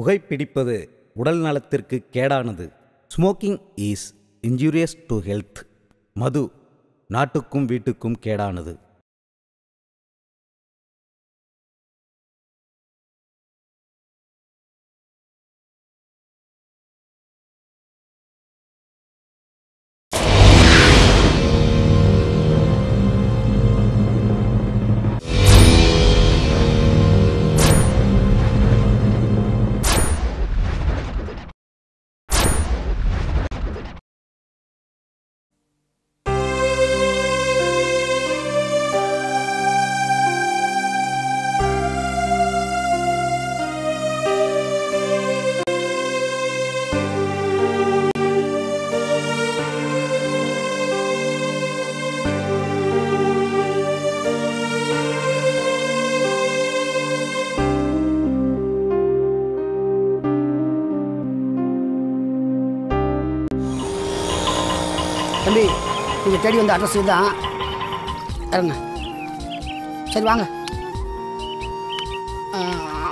புகைப்பிடிப்பது உடல் நலத்திற்கு கேடானது. Smoking is injurious to health மது நாட்டுக்கும் வீட்டுக்கும் கேடானது. தேடி வந்த அட்ரஸ் இதுதான். இறங்க. சரி வாங்க.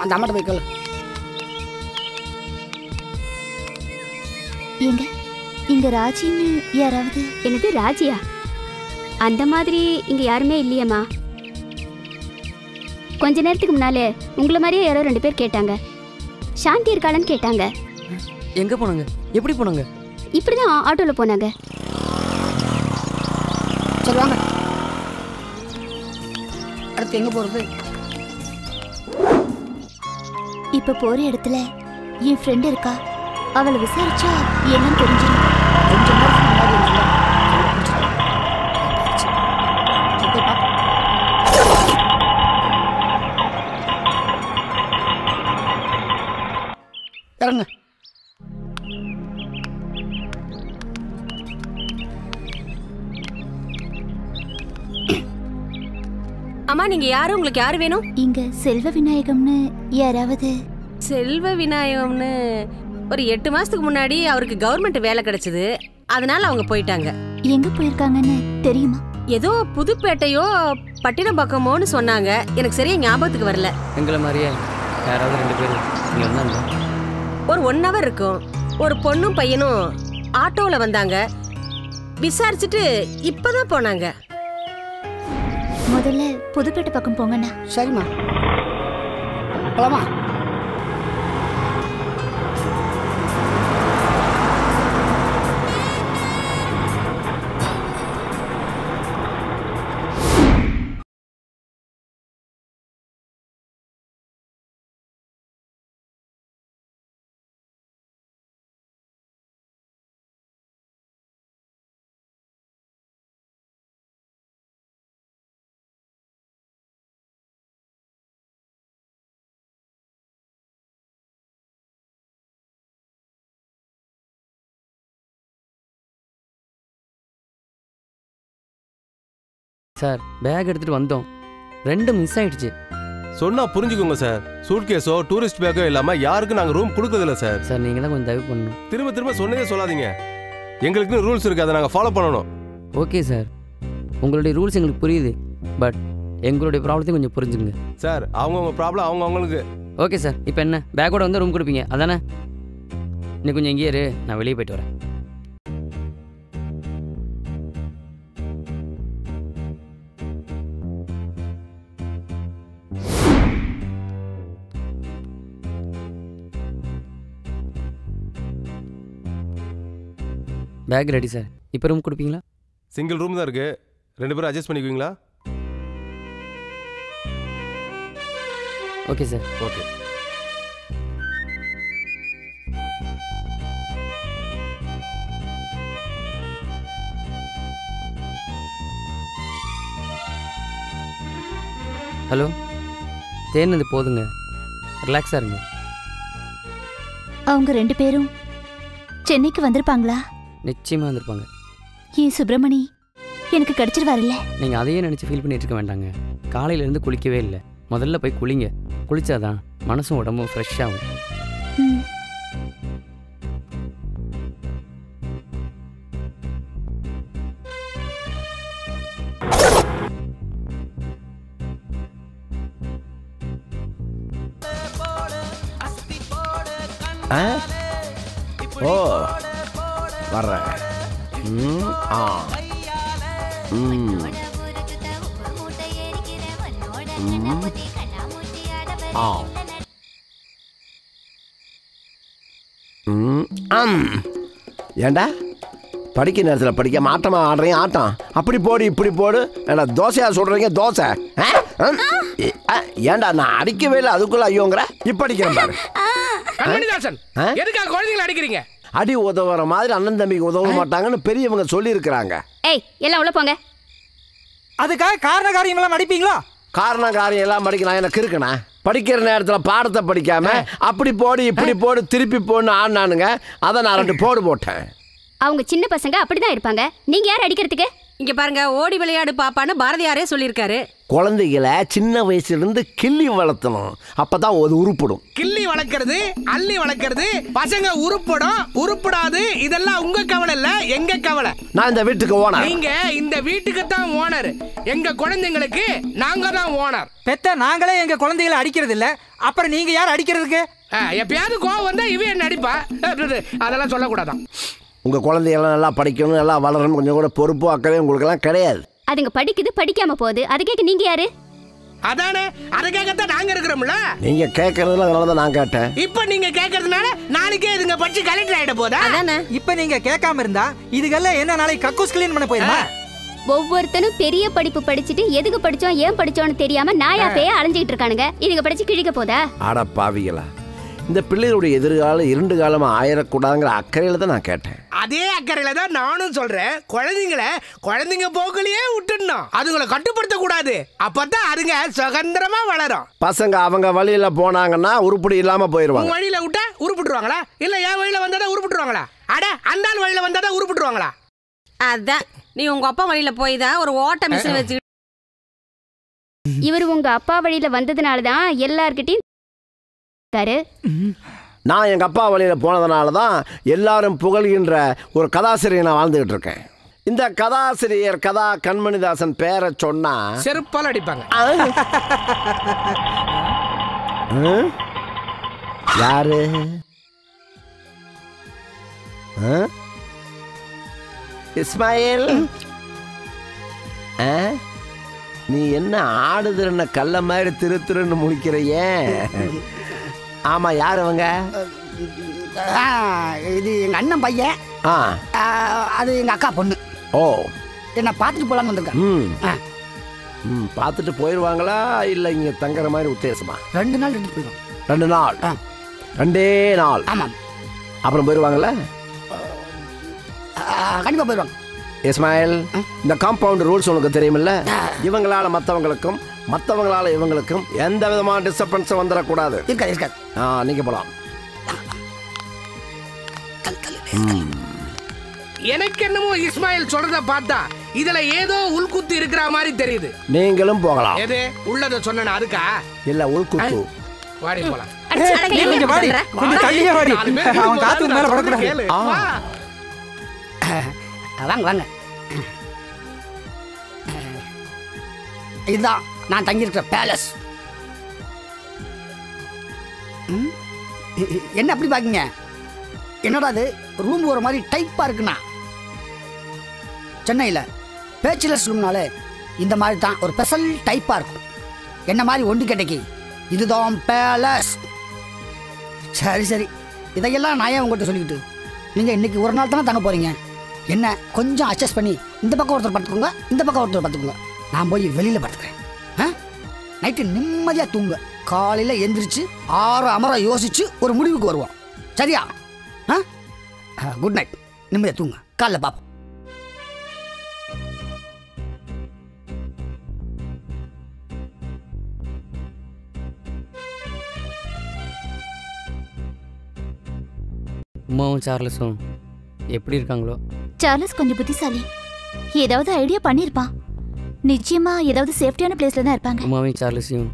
அந்த அம்மாட்ட போய் கேளு. ஏங்க இங்க ராஜின்னு யாராவது? என்னது ராஜியா? அந்த மாதிரி இங்க யாருமே இல்லையேம்மா. கொஞ்ச நேரத்துக்கு முன்னாலே உங்களை மாதிரியே யாரோ ரெண்டு பேர் கேட்டாங்க. சாந்தி இருக்காளன்னு கேட்டாங்க. எங்க போனாங்க? எப்படி போனாங்க? இப்படிதான் ஆட்டோல போனாங்க. சரி வாங்க அடுத்து எங்க போறது? இப்ப போற இடத்துல என் ஃப்ரெண்ட் இருக்கா? அவளை விசாரிச்சா என்னன்னு தெரிஞ்சிடும். நீங்க யாரு? உங்களுக்கு யாரு வேணும்? இங்க செல்வ விநாயகம்னு யாராவது? செல்வ விநாயகம்னு ஒரு எட்டு மாசத்துக்கு முன்னாடி அவருக்கு கவர்மெண்ட் வேலை கிடைச்சது. அதனால அவங்க போயிட்டாங்க. எங்க போயிருக்காங்கன்னு தெரியுமா? ஏதோ புதுப்பேட்டையோ பட்டினப்பாக்கமோன்னு சொன்னாங்க. எனக்கு சரியா ஞாபகத்துக்கு வரல. எங்களை மாதிரியே யாராவது ரெண்டு பேர் இங்கே வந்தாங்க ஒரு ஒன் ஹவர் இருக்கும். ஒரு பொண்ணும் பையனும் ஆட்டோல வந்தாங்க. விசாரிச்சுட்டு இப்பதான் போனாங்க. முதல்ல புதுப்பேட்டை பக்கம் போங்கண்ணா. சரிம்மா. போலாமா? சார். பேக் எடுத்துட்டு வந்தோம். ரெண்டு மிஸ் ஆயிடுச்சு. சொன்னா புரிஞ்சுக்கோங்க சார். சூட்கேஸோ டூரிஸ்ட் பேக்கோ இல்லாம யாருக்கும் நாங்க ரூம் கொடுக்கறதில்ல சார். சார் நீங்கள் தான் கொஞ்சம் தயவு பண்ணணும். திரும்ப திரும்ப சொன்னதே சொல்லாதீங்க. எங்களுக்குன்னு ரூல்ஸ் இருக்கு அதை நாங்க ஃபாலோ பண்ணணும். ஓகே சார் உங்களுடைய ரூல்ஸ் எங்களுக்கு புரியுது. பட் எங்களுடைய ப்ராப்ளத்தையும் கொஞ்சம் புரிஞ்சுங்க சார் அவங்கவுங்க ப்ராப்ளம் அவங்க அவங்களுக்கு ஓகே சார் இப்போ என்ன? பேக்கோட வந்து ரூம் கொடுப்பீங்க. அதானே? இன்னும் கொஞ்சம் இங்கேயே இரு. நான் வெளியே போயிட்டு வரேன். Bag ready sir. இப்போ ரூம் கொடுப்பீங்களா? சிங்கிள் ரூம் தான் இருக்கு. ரெண்டு பேரும் adjust பண்ணிக்குவீங்களா? Okay sir. Okay hello தேர்னது போதுங்க. ரிலாக்ஸாக இருங்க. அவங்க ரெண்டு பேரும் சென்னைக்கு வந்திருப்பாங்களா? நிச்சயமாக வந்திருப்பாங்க. ஏன் சுப்பிரமணி? எனக்கு கிடைச்சிருவாருல்ல? நீங்கள் அதையே நினச்சி ஃபீல் பண்ணிட்டு இருக்க வேண்டாங்க. காலையிலேருந்து குளிக்கவே இல்லை. முதல்ல போய் குளிங்க. குளிச்சாதான் மனசும் உடம்பும் ஃப்ரெஷ் ஏண்டா? படிக்க நேரத்தில் படிக்க மாட்டமா ஆடுறீங்க ஆட்டம். அப்படி போடு இப்படி போடு. ஏண்டா தோசையா சொல்கிறீங்க தோசை? ஏண்டா நான் அடிக்கவே இல்லை அதுக்குள்ள ஐயோங்கிற? இப்போ அடிக்கிறேன் பாரு? எதுக்காக குழந்தைங்களை அடிக்கிறீங்க? அடி உதவுற மாதிரி அண்ணன் தம்பிக்கு உதவ மாட்டாங்கன்னு பெரியவங்க சொல்லியிருக்கிறாங்க. ஏய் எல்லாம் உள்ள போங்க. அதுக்காக காரண காரியமெல்லாம் அடிப்பீங்களா காரணம் காரியம் எல்லாம் படிக்கலாம் எனக்கு இருக்குண்ணா படிக்கிற நேரத்தில் பாடத்தை படிக்காம அப்படி போடு இப்படி போடு திருப்பி போடுன்னு ஆடினானுங்க. அதை நான் ரெண்டு போடு போட்டேன். அவங்க சின்ன பசங்க அப்படிதான் இருப்பாங்க. நீங்க யார் அடிக்கிறதுக்கு? இங்க பாருங்க ஓடி விளையாடு பாப்பான்னு பாரதியாரே சொல்லியிருக்காரு. குழந்தைகளை சின்ன வயசுல இருந்து கிள்ளி வளர்த்தணும். அப்பதான் அது உருப்படும். கிள்ளி வளர்க்கறது அள்ளி வளர்க்கறது பசங்க உருப்படும் உருப்படாது இதெல்லாம் உங்க கவலை இல்ல எங்க கவலை? நான் இந்த வீட்டுக்கு ஓனர். நீங்க இந்த வீட்டுக்கு தான் ஓனர். எங்க குழந்தைங்களுக்கு நாங்க தான் ஓனர். பெத்த நாங்களே எங்க குழந்தைகளை அடிக்கிறது இல்ல. அப்புறம் நீங்க யார் அடிக்கிறதுக்கு? எப்பயாவது கோவம் வந்தா இவன் என்ன அடிப்பா? அதெல்லாம் சொல்லக்கூடாதான். உங்க குழந்தைகள்லாம் நல்லா படிக்கணும் நல்லா வளரணும் கொஞ்சம் கூட பொறுப்பு அக்கவே உங்களுக்கெல்லாம் கிடையாது. அதுங்க படிக்குது படிக்காம போகுது. அது கேட்க நீங்க யாரு? அதானே? அதுக்காகத்தான் நாங்க இருக்கிறோம்ல. நீங்க கேட்கறதுல அதனால தான் நான் கேட்டேன். இப்ப நீங்க கேக்குறதுனால நாளைக்கே இதுங்க படிச்சு கலெக்டர் ஆயிட போதா? அதானே? இப்ப நீங்க கேட்காம இருந்தா இதுக்கெல்லாம் என்ன நாளைக்கு கக்கூஸ் கிளீன் பண்ண போயிருமா? ஒவ்வொருத்தனும் பெரிய படிப்பு படிச்சுட்டு எதுக்கு படிச்சோம் ஏன் படிச்சோம்னு தெரியாம நாயா பேய அலைஞ்சிட்டு இருக்கானுங்க. இதுங்க படிச்சு கிழிக்க போதா? ஆட பாவிகளா. இந்த பிள்ளைகளுடைய எதிர்காலம் இரண்டு காலமா ஆயிடக்கூடாதுங்கிற அக்கறையில தான் நான் கேட்டேன். அதே அக்கறையில தான் நானும் சொல்றேன். குழந்தைங்கள குழந்தைங்க போக்குலயே விட்டுடணும். அதுங்களை கட்டுப்படுத்த கூடாது அப்பதான் அதுங்க சுதந்திரமா வளரும். பசங்க அவங்க வழியில போனாங்கன்னா உருப்படி இல்லாம போயிருவாங்க. வழியில விட்டா உருப்பிட்டுருவாங்களா? இல்ல என் வழியில வந்தாதான் உருப்பிட்டுருவாங்களா? அட அந்த ஆள் வழியில வந்தாதான் உருப்பிட்டுருவாங்களா? அதான். நீ உங்க அப்பா வழியில போய் தான் ஒரு ஓட்ட மிஷின் வச்சு இவர் உங்க அப்பா வழியில வந்ததுனால தான் எல்லார்கிட்டயும் தாரு நான் எங்க அப்பா வழியில போனதுனால தான் எல்லாரும் புகழ்கின்ற ஒரு கதாசிரியர் நான் வாழ்ந்துகிட்டு இருக்கேன். இந்த கதாசிரியர் கதா கண்மணிதாசன் பேரை சொன்னா செருப்பால் அடிப்பாங்க? யாரு? இஸ்மாயில்? நீ என்ன ஆடுதுன்னு கல்ல மாதிரி திரு திருன்னு முழிக்கிறையே? ஆமா யார் அவங்க? இது எங்கள் அண்ணன் பையன். ஆ. அது எங்கள் அக்கா பொண்ணு. ஓ. என்னை பார்த்துட்டு போகலான்னு வந்திருக்கேன். ம். ம் பார்த்துட்டு போயிடுவாங்களா இல்லை இங்கே தங்குற மாதிரி உத்தேசமா? ரெண்டு நாள் ரெண்டு போயிடும். ரெண்டு நாள். ரெண்டே நாள்? ஆமாம் அப்புறம் போயிடுவாங்களா கண்டிப்பாக போயிடுவாங்க இஸ்மாயில் இந்த காம்பவுண்ட் ரூல்ஸ் உனக்கு தெரியுமில்ல? இவங்களால மற்றவங்களுக்கும் மற்றவங்களால இவங்களுக்கும் எந்த விதமான டிஸ்டர்பன்ஸும் வந்துடக்கூடாது இருக்காது இருக்காது. ஆ நீங்கள் போகலாம் எனக்கு என்னமோ இஸ்மாயில் சொல்றத பார்த்தா இதுல ஏதோ உள்குத்து இருக்கிற மாதிரி தெரியுது. நீங்களும் போகலாம். எது? உள்ளத சொன்ன அதுக்கா? இல்லை உள்குத்து. வாடி போலாம். வாங்க வாங்க. இதுதான் நான் தங்கியிருக்கிற பேலஸ் ம்? என்ன அப்படி பாக்கீங்க என்னடா அது ரூம் ஒரு மாதிரி டைப்பாக இருக்குண்ணா. சென்னையில் பேச்சுலர்ஸ் ரூம்னாலே இந்த மாதிரி தான் ஒரு ஸ்பெஷல் டைப்பாக இருக்கும். என்ன மாதிரி ஒண்டி கிடைக்கி? இதுதான் பேலஸ் சரி சரி. இதையெல்லாம் நான் ஏன் உங்கள்கிட்ட சொல்லிக்கிட்டு? நீங்கள் இன்றைக்கி ஒரு நாள் தானே தங்க போகிறீங்க என்ன கொஞ்சம் அட்ஜஸ்ட் பண்ணி இந்த பக்கம் ஒருத்தர் பார்த்துக்கோங்க இந்த பக்கம் ஒருத்தர் பார்த்துக்கோங்க நான் போய் வெளியில் பார்த்துக்கிறேன் நைட்டு நிம்மதியாக தூங்க. காலையில் எந்திரிச்சு ஆறு அமர யோசிச்சு ஒரு முடிவுக்கு வருவோம். சரியா? ஆ? குட் நைட் நிம்மதியாக தூங்க. காலைல பார்ப்போம் உமாவும் சார்லஸும் எப்படி இருக்காங்களோ? சார்லஸ் கொஞ்சம் புத்திசாலி. ஏதாவது ஐடியா பண்ணிருப்பான் நிச்சயமா ஏதாவது சேஃப்டியான பிளேஸ்ல தான் இருப்பாங்க. உமாவையும் சார்லஸையும்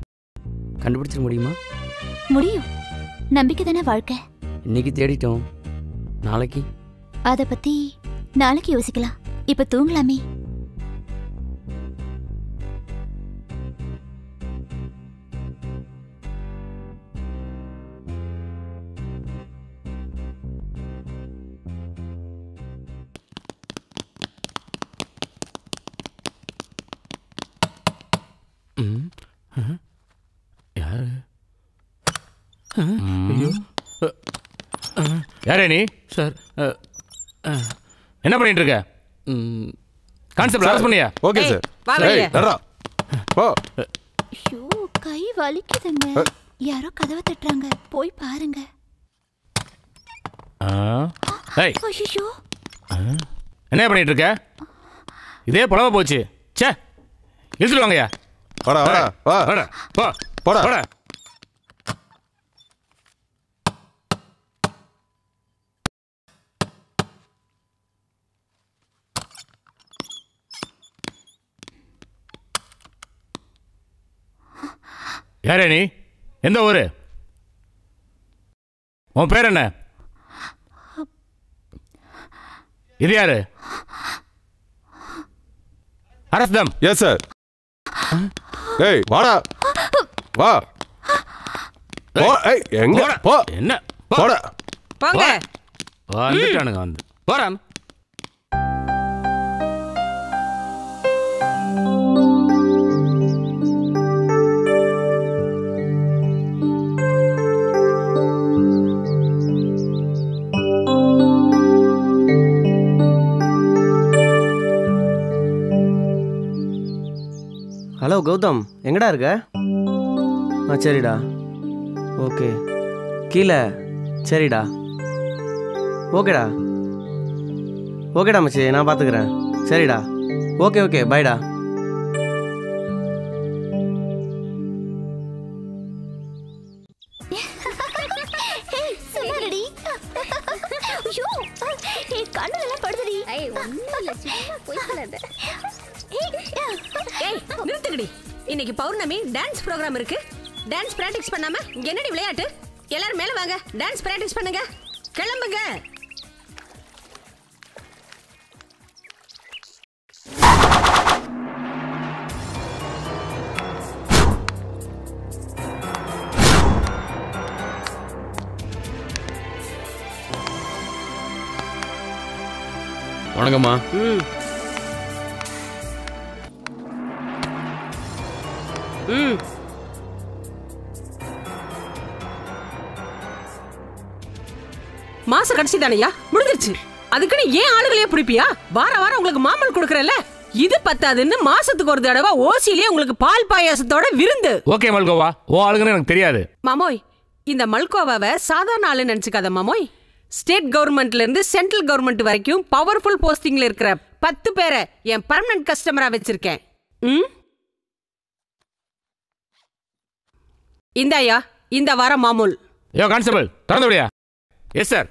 கண்டுபிடிச்சிட முடியுமா? முடியும். நம்பிக்கை தானே வாழ்க்கை. இன்னைக்கு தேடிட்டோம். நாளைக்கு. அத பத்தி நாளைக்கு யோசிக்கலாம். இப்ப தூங்கலாமே. ஐயோ. யாரே நீ? சார். என்ன பண்ணிட்டு இருக்க? கான்செப்ட் அரெஸ்ட் பண்ணியா? Okay sir. வா வெளியே. நடரா போ. ஐயோ கை வலிக்குதுங்க. யாரோ கதவை தட்டுறாங்க. போய் பாருங்க. ஆ. ஏய். ஐயோ என்ன பண்ணிட்டு இருக்க? இதே புலவ போச்சு. ச்சே. இழுத்துட்டு வாங்கய்யா. வாடா வாடா வா. வாடா. போ. போடா. யாரே நீ? எந்த ஊரு? உன் பேர் என்ன? இது யாரு? அரஸ்தம் எஸ் சார் ஏய் வாடா. வா. போ ஏய் எங்க? போடா. போ. என்ன. போடா. போங்க வந்துட்டானுங்க வந்து. போறான் ஹலோ கௌதம். எங்கடா இருக்க? ஆ சரிடா. ஓகே. கீழே. சரிடா. ஓகேடா. ஓகேடா மச்சி. நான் பார்த்துக்கிறேன் சரிடா. Okay okay. பாய்டா இருக்கு? டான்ஸ் பிராக்டிஸ் பண்ணாம இங்க என்னடி விளையாட்டு? எல்லாரும் மேல வாங்க. டான்ஸ் பிராக்டிஸ் பண்ணுங்க. கிளம்புங்க. வணக்கம்மா. ம். ம். கடைசி தானையா? முடிஞ்சிருச்சு. அதுக்குன்னு ஏன் ஆளுகளையே பிடிப்பியா? வார வாரம் உங்களுக்கு மாமல் கொடுக்கறல இது பத்தாதுன்னு மாசத்துக்கு ஒரு தடவை ஓசிலேயே உங்களுக்கு பால் பாயாசத்தோட விருந்து. ஓகே மல்கோவா. ஓ ஆளுங்கன்னு எனக்கு தெரியாது. மாமோய் இந்த மல்கோவாவை சாதாரண ஆளு நினைச்சுக்காத மாமோய். ஸ்டேட் கவர்மெண்ட்ல இருந்து சென்ட்ரல் கவர்மெண்ட் வரைக்கும் பவர்ஃபுல் போஸ்டிங்ல இருக்கிற பத்து பேரை என் பர்மனன்ட் கஸ்டமரா வச்சிருக்கேன். ம்? இந்தாயா இந்த வாரம் மாமூல். யோ கான்ஸ்டபிள் திறந்து விடியா எஸ் சார்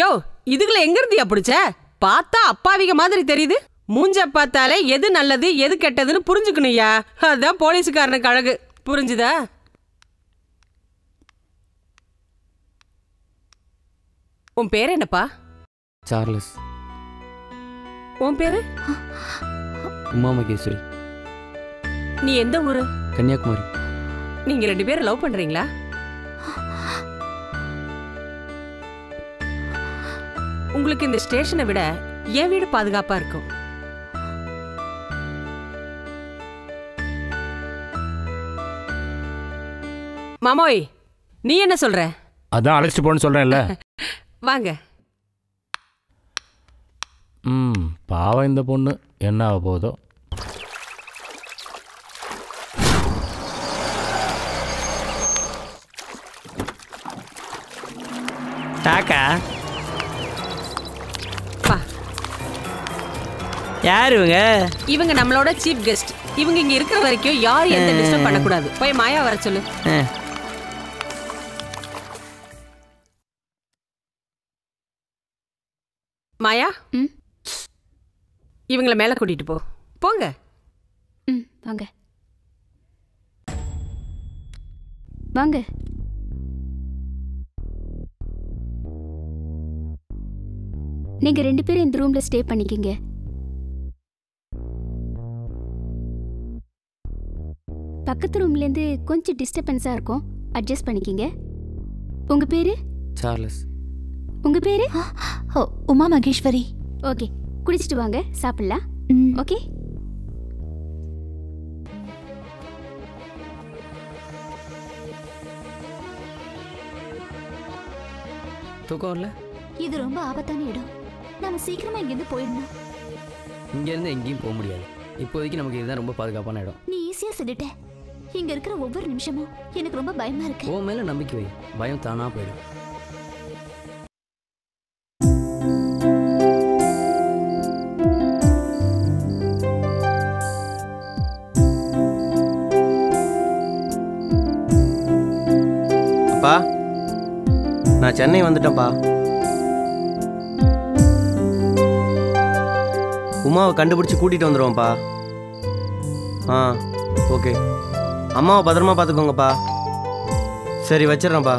யோ இதுக்குள்ள எங்க இருந்தியா பிடிச்ச? பார்த்தா அப்பாவிக மாதிரி தெரியுது. மூஞ்ச பார்த்தாலே எது நல்லது எது கெட்டதுன்னு புரிஞ்சுக்கணும்யா. அதான் போலீஸுக்காரனுக்கு அழகு. புரிஞ்சுதா? உன் பேர் என்னப்பா? சார்லஸ். உன் பேரு? உமா மகேஸ்வரி. நீ எந்த ஊரு? கன்னியாகுமரி. நீங்க ரெண்டு பேரும் லவ் பண்றீங்களா? உங்களுக்கு இந்த ஸ்டேஷனை விட என் வீடு பாதுகாப்பா இருக்கும். மாமோய் நீ என்ன சொல்ற? அதான் அழைச்சிட்டு போன்னு சொல்றேன்ல. வாங்க. ம் பாவம் இந்த பொண்ணு. என்ன ஆக போதோ டாக்கா யார் இவங்க? இவங்க நம்மளோட சீஃப் கெஸ்ட் இவங்க இங்க இருக்கிற வரைக்கும் யாரும் எந்த டிஸ்டர்ப் பண்ணக்கூடாது. போய் மாயா வர சொல்லு. ஆ. மாயா? ம். இவங்கள மேல கூட்டிட்டு போ. போங்க. ம் வாங்க. வாங்க. நீங்க ரெண்டு பேரும் இந்த ரூம்ல ஸ்டே பண்ணிக்கிங்க. பக்கத்து ரூம்லேருந்து கொஞ்சம் டிஸ்டர்பன்ஸாக இருக்கும். அட்ஜஸ்ட் பண்ணிக்கிங்க. உங்கள் பேர்? சார்லஸ். உங்கள் பேர்? உமா மகேஸ்வரி. ஓகே குடிச்சிட்டு வாங்க சாப்பிட்லாம். ஓகே? தூக்கம் இல்ல இது ரொம்ப ஆபத்தான இடம். நம்ம சீக்கிரமாக இங்கேருந்து போயிடணும். இங்கேருந்து எங்கேயும் போக முடியாது. இப்போதைக்கு நமக்கு இதுதான் ரொம்ப பாதுகாப்பான இடம். நீ ஈஸியாக சொல்லிட்ட. இங்க இருக்கிற ஒவ்வொரு நிமிஷமும் எனக்கு ரொம்ப பயமா இருக்கு. உன் மேல நம்பிக்கை வை. பயம் தானா போயிடும். அப்பா நான் சென்னை வந்துட்டேன்ப்பா. உமாவை கண்டுபிடிச்சி கூட்டிகிட்டு வந்துடுவோம்ப்பா ஆ ஓகே. அம்மாவை பத்திரமா பார்த்துக்கோங்கப்பா. சரி வச்சிடுறேன்ப்பா.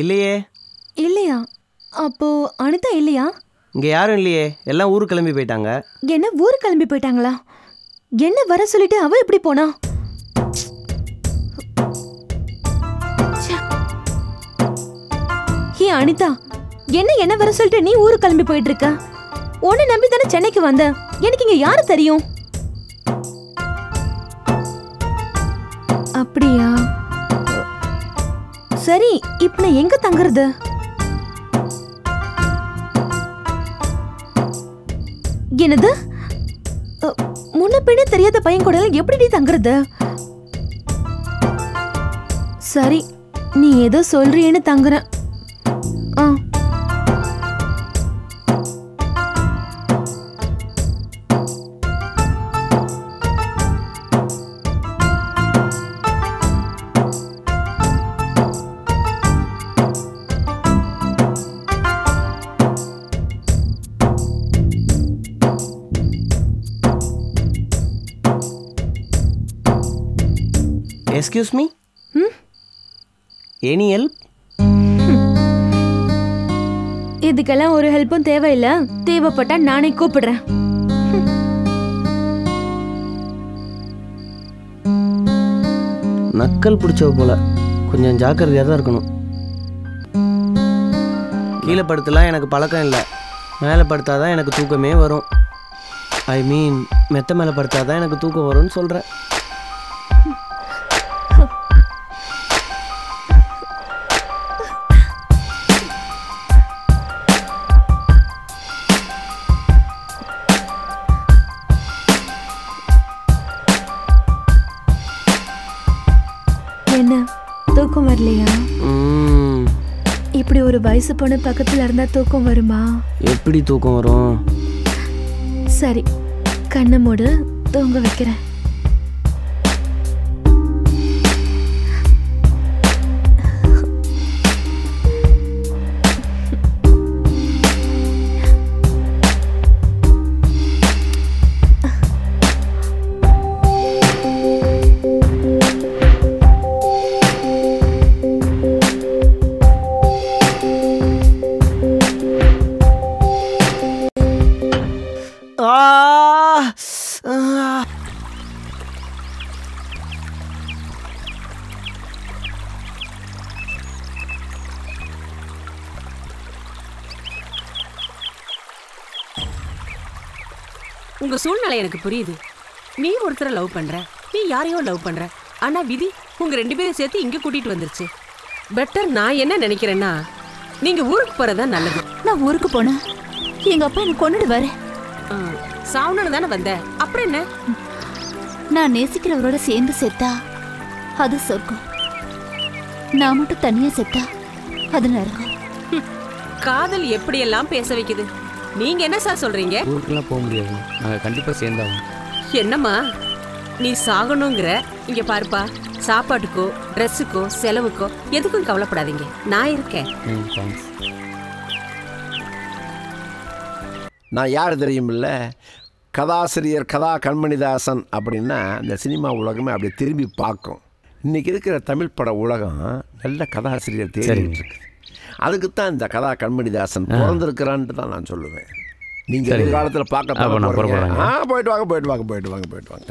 இல்லையே. இல்லையா? அப்போ அனிதா இல்லையா? இங்கே யாரும் இல்லையே. எல்லாம் ஊருக்கு கிளம்பி போயிட்டாங்க. என்ன ஊர் கிளம்பி போயிட்டாங்களா? என்ன வர சொல்லிட்டு அவ எப்படி போனா. ஏ அனிதா. என்ன என்ன வர சொல்லிட்டு நீ ஊருக்கு கிளம்பி போயிட்டு இருக்க உன்னை நம்பி தானே சென்னைக்கு வந்த? எனக்கு இங்க யாரு தெரியும்? அப்படியா? சரி இப்ப நான் எங்க தங்குறது? என்னது? முன்ன பின்ன தெரியாத பையன் கூட எப்படி நீ தங்குறது? சரி நீ ஏதோ சொல்றியேன்னு தங்குறேன். எஸ்கியூஸ் மீ ம்? எனி ஹெல்ப் இதுக்கெல்லாம் ஒரு ஹெல்ப்பும் தேவையில்லை. தேவைப்பட்டா நானே கூப்பிடுறேன். நக்கல் பிடிச்சவ போல. கொஞ்சம் ஜாக்கிரதையாக தான் இருக்கணும். கீழே படுத்தலாம் எனக்கு பழக்கம் இல்லை. மேலே படுத்தாதான் எனக்கு தூக்கமே வரும். ஐ மீன் மெத்த மேலே படுத்தாதான் எனக்கு தூக்கம் வரும்னு சொல்கிறேன் ஒரு வயசு பொண்ணு பக்கத்துல இருந்தா தூக்கம் வருமா? எப்படி தூக்கம் வரும்? சரி கண்ணை மூடு தூங்க வைக்கிறேன். எனக்கு புரியுது. நீ ஒருத்தரை லவ் பண்ற நீ யாரையோ லவ் பண்ற. ஆனா விதி உங்க ரெண்டு பேரும் சேர்த்து இங்க கூட்டிட்டு வந்துருச்சு. பெட்டர் நான் என்ன நினைக்கிறேன்னா நீங்க ஊருக்கு போறதா நல்லது. நான் ஊருக்கு போனேன் எங்க அப்பா எனக்கு கொண்டுடுவாரு சாவணன்னு தானே வந்த. அப்புறம் என்ன? நான் நேசிக்கிறவரோட சேர்ந்து செத்தா அது சொர்க்கம். நான் மட்டும் தனியா செத்தா அது நரகம். காதல் எப்படியெல்லாம் பேச வைக்குது? நீங்க என்ன சார் சொல்றீங்க? ஊருக்கெல்லாம் போக முடியாது. நாங்கள் கண்டிப்பாக சேர்ந்தாகும் என்னம்மா? நீ சாகணுங்கிற? இங்க பாருப்பா. சாப்பாட்டுக்கோ ட்ரெஸ்ஸுக்கோ செலவுக்கோ எதுக்கும் கவலைப்படாதீங்க. நான் இருக்கேன். நான் யார் தெரியுமில்ல? கதாசிரியர் கதா கண்மணிதாசன் அப்படின்னா இந்த சினிமா உலகமே அப்படி திரும்பி பார்க்கும். இன்றைக்கி இருக்கிற தமிழ் பட உலகம் நல்ல கதாசிரியர் தேடிட்டு அதுக்கு தான் இந்த கதா கண்மணிதாசன் பிறந்திருக்கிறான்ட்டு தான் நான் சொல்லுவேன் நீங்கள் சரிங்க. எதிர்காலத்தில் பார்க்க. ஆ போயிட்டு வாங்க போயிட்டு வாங்க போயிட்டு வாங்க போயிட்டு வாங்க.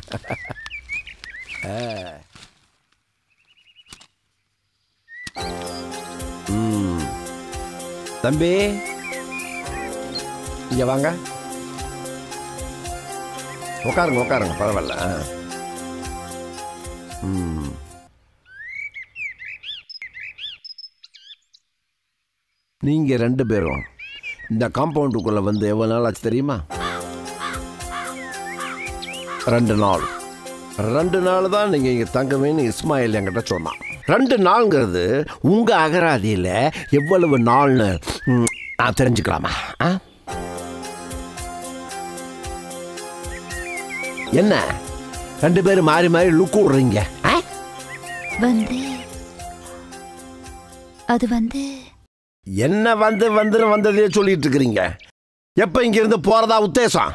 தம்பி இங்க வாங்க உட்காருங்க உட்காருங்க பரவாயில்ல. ம். நீங்கள் ரெண்டு பேரும் இந்த காம்பவுண்டுக்குள்ளே வந்து எவ்வளோ நாள் ஆச்சு தெரியுமா? ரெண்டு நாள். ரெண்டு நாள் தான் நீங்கள் இங்கே தங்கவேன்னு இஸ்மாயில் என்கிட்ட சொன்னான். ரெண்டு நாள்ங்கிறது உங்கள் அகராதியில் எவ்வளவு நாள்னு நான் தெரிஞ்சுக்கலாமா? ஆ? என்ன? ரெண்டு பேரும் மாறி மாறி லுக் விடுறீங்க. ஆ? வந்து அது வந்து என்ன வந்து வந்து வந்ததையே சொல்லிட்டு இருக்கிறீங்க எப்போ இங்கிருந்து போகிறதா உத்தேசம்?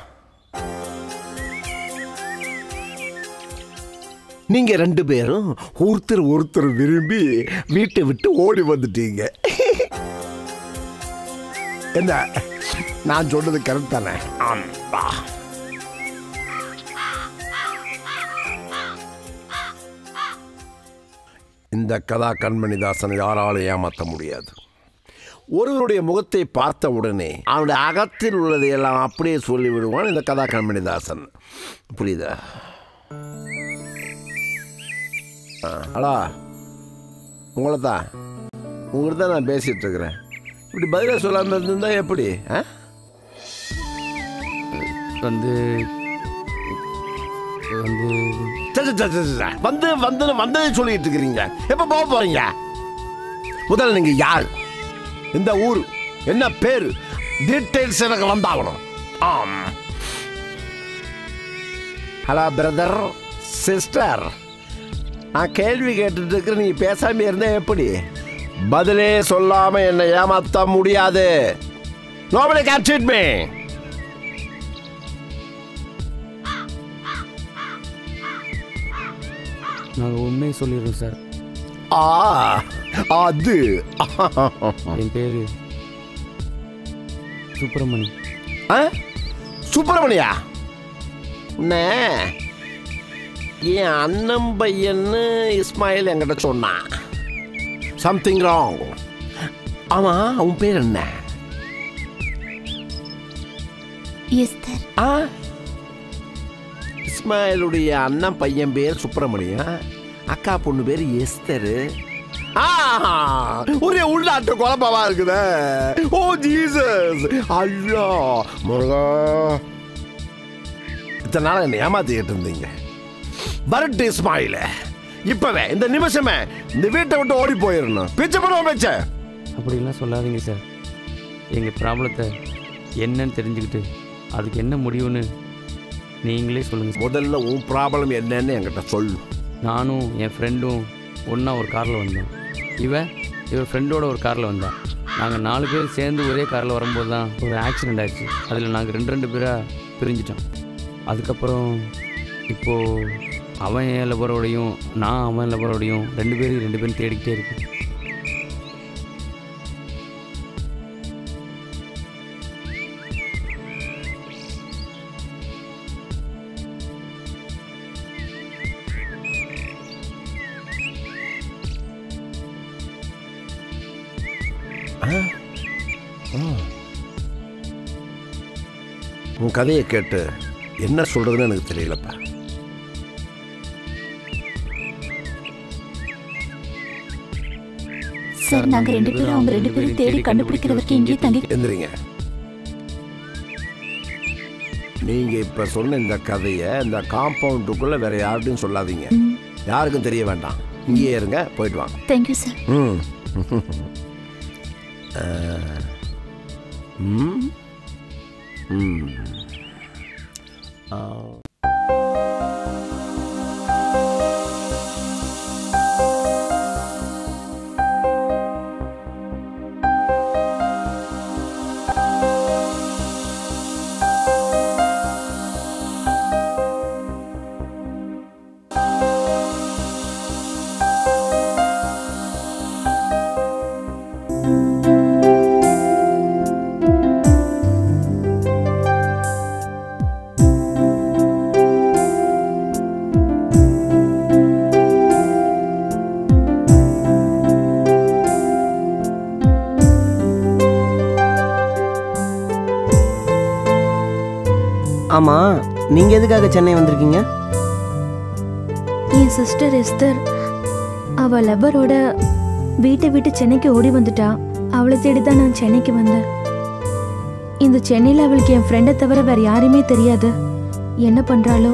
நீங்க ரெண்டு பேரும் ஒருத்தர் ஒருத்தர் விரும்பி வீட்டை விட்டு ஓடி வந்துட்டீங்க. என்ன? நான் சொன்னது கரெக்ட் தானே? ஆமா இந்த கதா கண்மணிதாசன் யாராலும் ஏமாற்ற முடியாது. ஒருவருடைய முகத்தை பார்த்த உடனே அவனுடைய அகத்தில் உள்ளதை எல்லாம் அப்படியே சொல்லி விடுவான் இந்த கதா கண்மணிதாசன் புரியுதா? ஹலோ உங்களை தான் உங்கள்கிட்ட தான் நான் பேசிகிட்டு இருக்கிறேன் இப்படி பதிலாக சொல்லாமல் இருந்திருந்தா எப்படி ஆ? வந்து வந்து. வந்து வந்து வந்ததை சொல்லிட்டு இருக்கிறீங்க எப்போ போக போறீங்க? முதல்ல நீங்க யார்? இந்த ஊர் என்ன பேர்? டீட்டெயில்ஸ் எனக்கு வந்தாகணும். ஆம். ஹலோ பிரதர் சிஸ்டர் நான் கேள்வி கேட்டுட்டு இருக்கிற நீ பேசாம இருந்தா எப்படி? பதிலே சொல்லாம என்னை ஏமாத்த முடியாது. Nobody can cheat me. நாங்கள் உண்மையை சொல்லிடுறோம் சார் ஆ அது. என் பேர் சுப்பிரமணி. ஆ? சுப்பிரமணியா? அண்ணே என் அண்ணன் பையன்னு இஸ்மாயில் என்கிட்ட சொன்னான். சம்திங் ராங் ஆமா அவன் பேர் என்ன? ஆ? இஸ்மாயிலுடைய அண்ணன் பையன் பேர் சுப்பிரமணியம் அக்கா பொண்ணு பேர் எஸ்தரு. ஒரே உள்நாட்டு குழப்பமா இருக்குதே. Oh Jesus. ஐயோ முருகா. இத்தனை நாள் என்னை ஏமாத்திக்கிட்டு இருந்தீங்க. வரட்டு இஸ்மாயில. இப்பவே இந்த நிமிஷமே இந்த வீட்டை விட்டு ஓடி போயிடணும் பிச்சை பண்ணுவோம் பிச்சை. அப்படிலாம் சொல்லாதீங்க சார். எங்கள் ப்ராப்ளத்தை என்னன்னு தெரிஞ்சுக்கிட்டு அதுக்கு என்ன முடிவுன்னு நீங்களே சொல்லுங்கள் முதல்ல உன் ப்ராப்ளம் என்னன்னு என்கிட்ட சொல்லு. நானும் என் ஃப்ரெண்டும் ஒன்றா ஒரு காரில் வந்தோம். இவன் இவன் ஃப்ரெண்டோட ஒரு காரில் வந்தான் நாங்கள் நாலு பேர் சேர்ந்து ஒரே காரில் வரும்போது தான் ஒரு ஆக்சிடெண்ட் ஆச்சு. அதில் நாங்கள் ரெண்டு ரெண்டு பேராக பிரிஞ்சிட்டோம். அதுக்கப்புறம் இப்போது அவன் என் லவரோடையும் நான் அவன் லபரோடையும் ரெண்டு பேரும் ரெண்டு பேரும் தேடிக்கிட்டே இருக்கேன் உன் கதையை கேட்டு என்ன சொல்றதுன்னு எனக்கு தெரியலப்பா. சார் நாங்க ரெண்டு பேரும் அவங்க ரெண்டு பேரும் தேடி கண்டுபிடிக்கிற வரைக்கும் இங்கேயே தங்கி எந்திரிங்க. நீங்க இப்ப சொன்ன இந்த கதையை இந்த காம்பவுண்டுக்குள்ள வேற யார்கிட்டையும் சொல்லாதீங்க. யாருக்கும் தெரிய வேண்டாம். இங்கேயே இருங்க போயிட்டு வாங்க. தேங்க்யூ சார் ம். ம். ம். ஆ. நீங்கள் எதுக்காக சென்னை வந்திருக்கீங்க? என் சிஸ்டர் எஸ்தர் அவள் லவ்வரோட வீட்டை விட்டு சென்னைக்கு ஓடி வந்துட்டா. அவளை தேடி தான் நான் சென்னைக்கு வந்தேன். இந்த சென்னையில் அவளுக்கு என் ஃப்ரெண்டை தவிர வேற யாருமே தெரியாது. என்ன பண்ணுறாளோ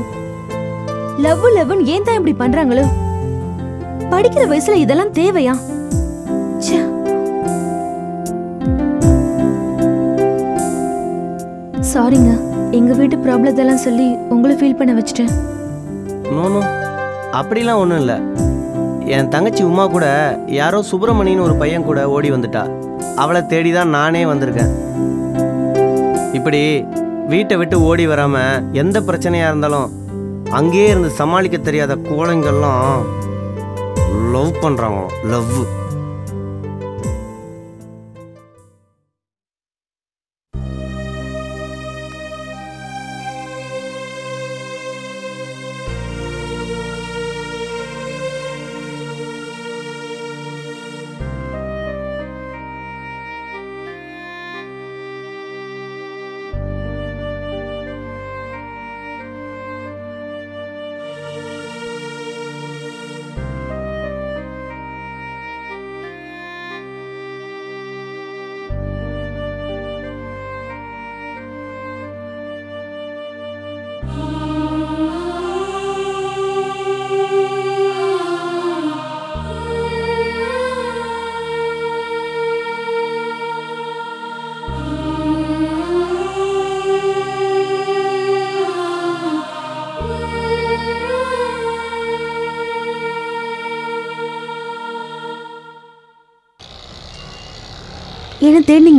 லவ் லவ்னு ஏன் தான் இப்படி பண்ணுறாங்களோ படிக்கிற வயசுல இதெல்லாம் தேவையா? வீட்டு ப்ராப்ளத்தெல்லாம் சொல்லி உங்களை ஃபீல் பண்ண வச்சுட்டேன். நோ அப்படிலாம் ஒன்றும் இல்லை. என் தங்கச்சி உமா கூட யாரோ சுப்பிரமணின்னு ஒரு பையன் கூட ஓடி வந்துட்டா. அவளை தேடி தான் நானே வந்திருக்கேன். இப்படி வீட்டை விட்டு ஓடி வராமல் எந்த பிரச்சனையாக இருந்தாலும் அங்கேயே இருந்து சமாளிக்க தெரியாத கோலங்கள்லாம் லவ் பண்ணுறாங்க லவ்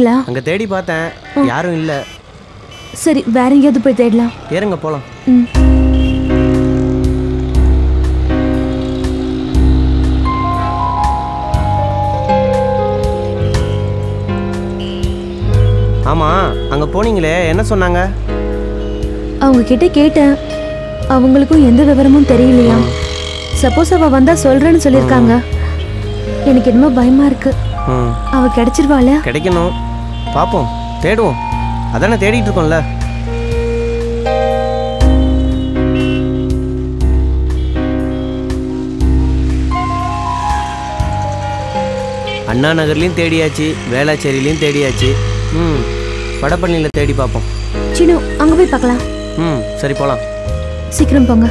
தேடினீங்களா அங்கே தேடி பார்த்தேன். யாரும் இல்லை. சரி வேற எங்கேயாவது போய் தேடலாம். ஏறுங்க போகலாம் ம். ஆமாம் அங்கே போனீங்களே. என்ன சொன்னாங்க? அவங்க கிட்ட கேட்டேன். அவங்களுக்கும் எந்த விவரமும் தெரியலையா? சப்போஸ் அவ வந்தா சொல்றேன்னு சொல்லியிருக்காங்க. எனக்கு என்னமோ பயமா இருக்கு. அவ கிடைச்சிருவாள? கிடைக்கணும். பார்ப்போம் தேடுவோம். அதானே தேடிட்டு இருக்கோம்ல. அண்ணா நகர்லையும் தேடியாச்சு வேளாச்சேரியிலையும் தேடியாச்சு. ம் வடபழனியில் தேடி பார்ப்போம் சின்னு அங்க போய் பார்க்கலாம். ம் சரி போகலாம் சீக்கிரம் போங்க.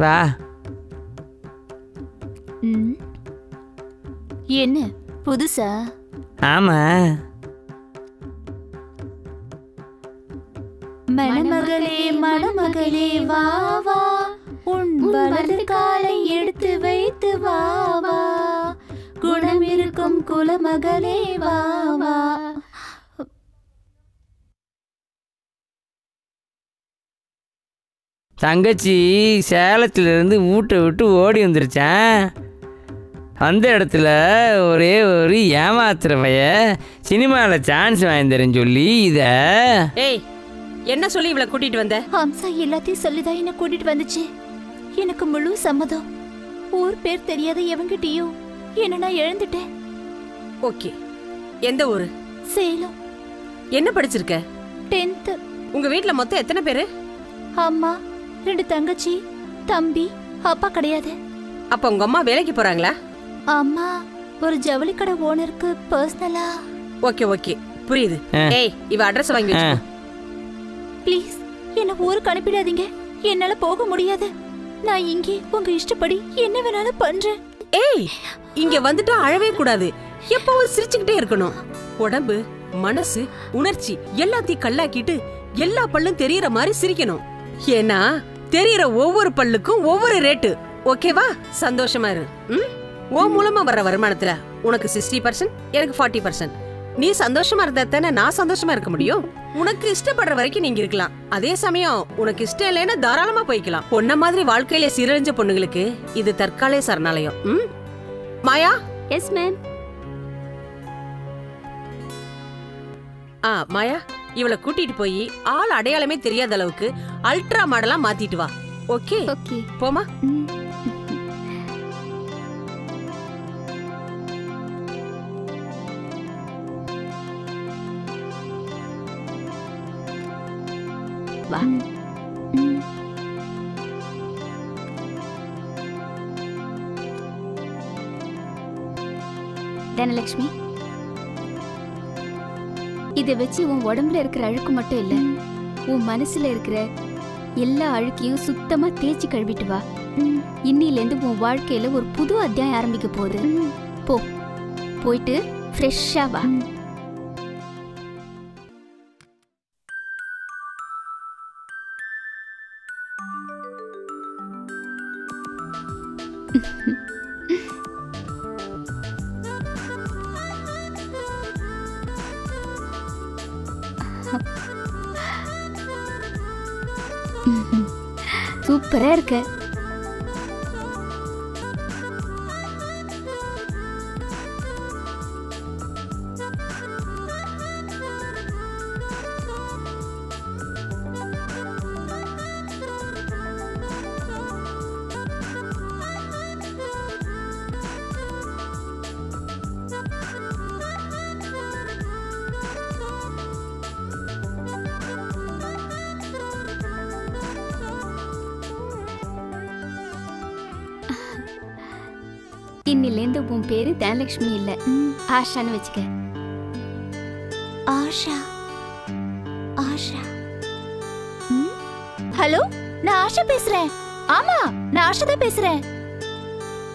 வா. ம். என்ன புதுசா? ஆமாம் மணமகளே மணமகளே வா வா. உன் வலது காலை எடுத்து வைத்து வா வா. குணம் இருக்கும் குலமகளே வா வா. தங்கச்சி சேலத்திலிருந்து வீட்டை விட்டு ஓடி வந்துருச்சான். அந்த இடத்துல ஒரே ஒரு ஏமாத்துற பைய சினிமாவில் சான்ஸ் வாங்கி தரேன்னு சொல்லி இதை ஏய் என்ன சொல்லி இவளை கூட்டிட்டு வந்த? ஹம்சா எல்லாத்தையும் சொல்லிதான் என்ன கூட்டிட்டு வந்துச்சு. எனக்கு முழு சம்மதம். ஊர் பேர் தெரியாத எவங்கிட்டயும் என்ன நான் இழந்துட்டேன். ஓகே. எந்த ஊரு? சேலம். என்ன படிச்சிருக்க? டென்த்து. உங்க வீட்ல மொத்தம் எத்தனை பேரு? அம்மா. ரெண்டு தங்கச்சி தம்பி அப்பா கிடையாது. அப்ப உங்க அம்மா வேலைக்கு போறாங்களா? அம்மா ஒரு ஜவுளி கடை ஓனருக்கு பர்சனலா ஓகே ஓகே. புரியுது. ஏய் இவ அட்ரஸ் வாங்கி வச்சுக்கோ. ப்ளீஸ் என்ன ஊருக்கு அனுப்பிடாதீங்க. என்னால போக முடியாது. நான் இங்கே உங்க இஷ்டப்படி என்ன வேணாலும் பண்றேன். ஏய் இங்க வந்துட்டா அழவே கூடாது. எப்பவும் சிரிச்சுக்கிட்டே இருக்கணும். உடம்பு மனசு உணர்ச்சி எல்லாத்தையும் கல்லாக்கிட்டு எல்லா பல்லும் தெரியற மாதிரி சிரிக்கணும். ஏன்னா தெரியற ஒவ்வொரு பல்லுக்கும் ஒவ்வொரு ரேட்டு. ஓகேவா? சந்தோஷமா இரு. ம்? உன் மூலமா வர்ற வருமானத்துல உனக்கு சிக்ஸ்டி பர்சன்ட் எனக்கு ஃபார்ட்டி பர்சன்ட் நீ சந்தோஷமா இருந்தா தானே நான் சந்தோஷமா இருக்க முடியும்? உனக்கு இஷ்டப்படுற வரைக்கும் நீங்க இருக்கலாம். அதே சமயம் உனக்கு இஷ்டம் இல்லைன்னா தாராளமா போய்க்கலாம். பொண்ண மாதிரி வாழ்க்கையில சீரழிஞ்ச பொண்ணுங்களுக்கு இது தற்காலிக சரணாலயம். ம்? மாயா? எஸ் மேம் ஆ மாயா? இவளை கூட்டிட்டு போய் ஆள் அடையாளமே தெரியாத அளவுக்கு அல்ட்ரா மாடலா மாத்திட்டு வா. ஓகே ஓகே போமா வா. தனலட்சுமி. இதை வச்சு உன் உடம்புல இருக்கிற அழுக்கு மட்டும் இல்ல உன் மனசுல இருக்கிற எல்லா அழுக்கையும் சுத்தமா தேய்ச்சி கழுவிட்டு வா. இன்னிலேருந்து உன் வாழ்க்கையில ஒரு புது அத்தியாயம் ஆரம்பிக்க போகுது. போ. போயிட்டு ஃப்ரெஷ்ஷா வா. சூப்பரா இருக்க. தனலட்சுமி இல்ல. ஆஷான்னு வச்சுக்க. ஆஷா. ஆஷா? ஹலோ? நான் ஆஷா பேசுறேன். ஆமா நான் ஆஷா தான் பேசுறேன்.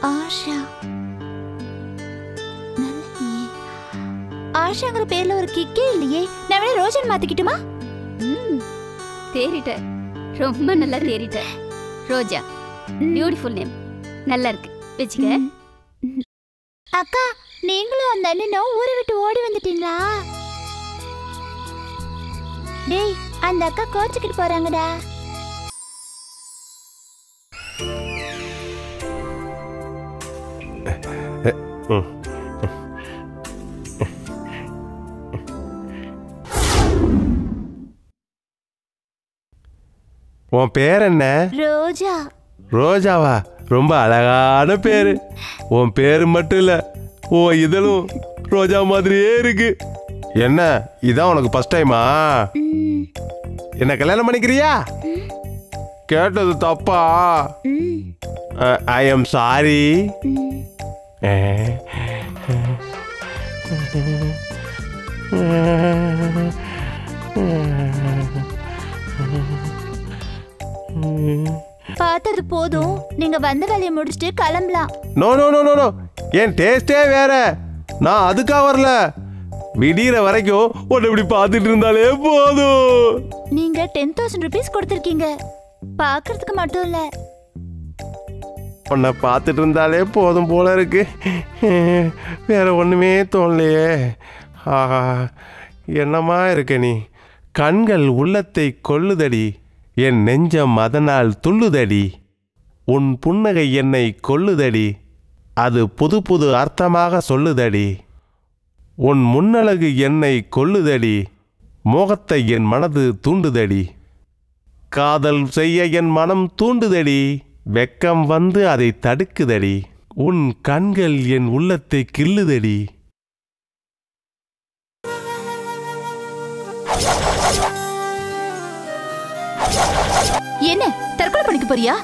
ஆஷா. ஆஷாங்கிற பேர்ல ஒரு கிக்கே இல்லையே. நான் வேணா ரோஜன் மாத்திக்கிட்டுமா? ம். தேறிட்ட ரொம்ப நல்லா தேறிட்ட ரோஜா. பியூட்டிஃபுல் நேம் நல்லா இருக்கு. வச்சுக்க. அண்ணனும் ஊரை விட்டு ஓடி வந்துட்டீங்களா? டேய் அந்த அக்கா கோச்சுக்கிட்டு போறாங்கடா. உன் பேர் என்ன? ரோஜா. ரோஜாவா? ரொம்ப அழகான பேரு. உன் பேரு மட்டும் இல்ல ஓ இதழும் ரோஜா மாதிரியே இருக்கு என்ன இதான் உனக்கு ஃபர்ஸ்ட் டைமா என்ன கல்யாணம் பண்ணிக்கிறியா கேட்டது தப்பா ஐ எம் சாரி பார்த்தது போதும் நீங்க வந்த வேலையை முடிச்சுட்டு கிளம்பலாம் no no no no no என் டேஸ்டே வேற. நான் அதுக்காக வரல. விடிகிற வரைக்கும் உன்னை இப்படி பார்த்துட்டு இருந்தாலே போதும். நீங்க டென் தௌசண்ட் ருபீஸ் கொடுத்துருக்கீங்க. பார்க்கறதுக்கு மட்டும் இல்ல. உன்னை பார்த்துட்டு இருந்தாலே போதும் போல இருக்கு. வேற ஒண்ணுமே தோணலையே. ஆஹா என்னமா இருக்க நீ? கண்கள் உள்ளத்தை கொல்லுதடி என் நெஞ்சம் அதனால் துள்ளுதடி. உன் புன்னகை என்னை கொல்லுதடி அது புது புது அர்த்தமாக சொல்லுதடி. உன் முன்னழகு என்னை கொல்லுதடி. மோகத்தை என் மனது தூண்டுதடி. காதல் செய்ய என் மனம் தூண்டுதடி. வெக்கம் வந்து அதை தடுக்குதடி. உன் கண்கள் என் உள்ளத்தை கில்லுதடி என்ன தற்கொலை பண்ணிக்க போறியா?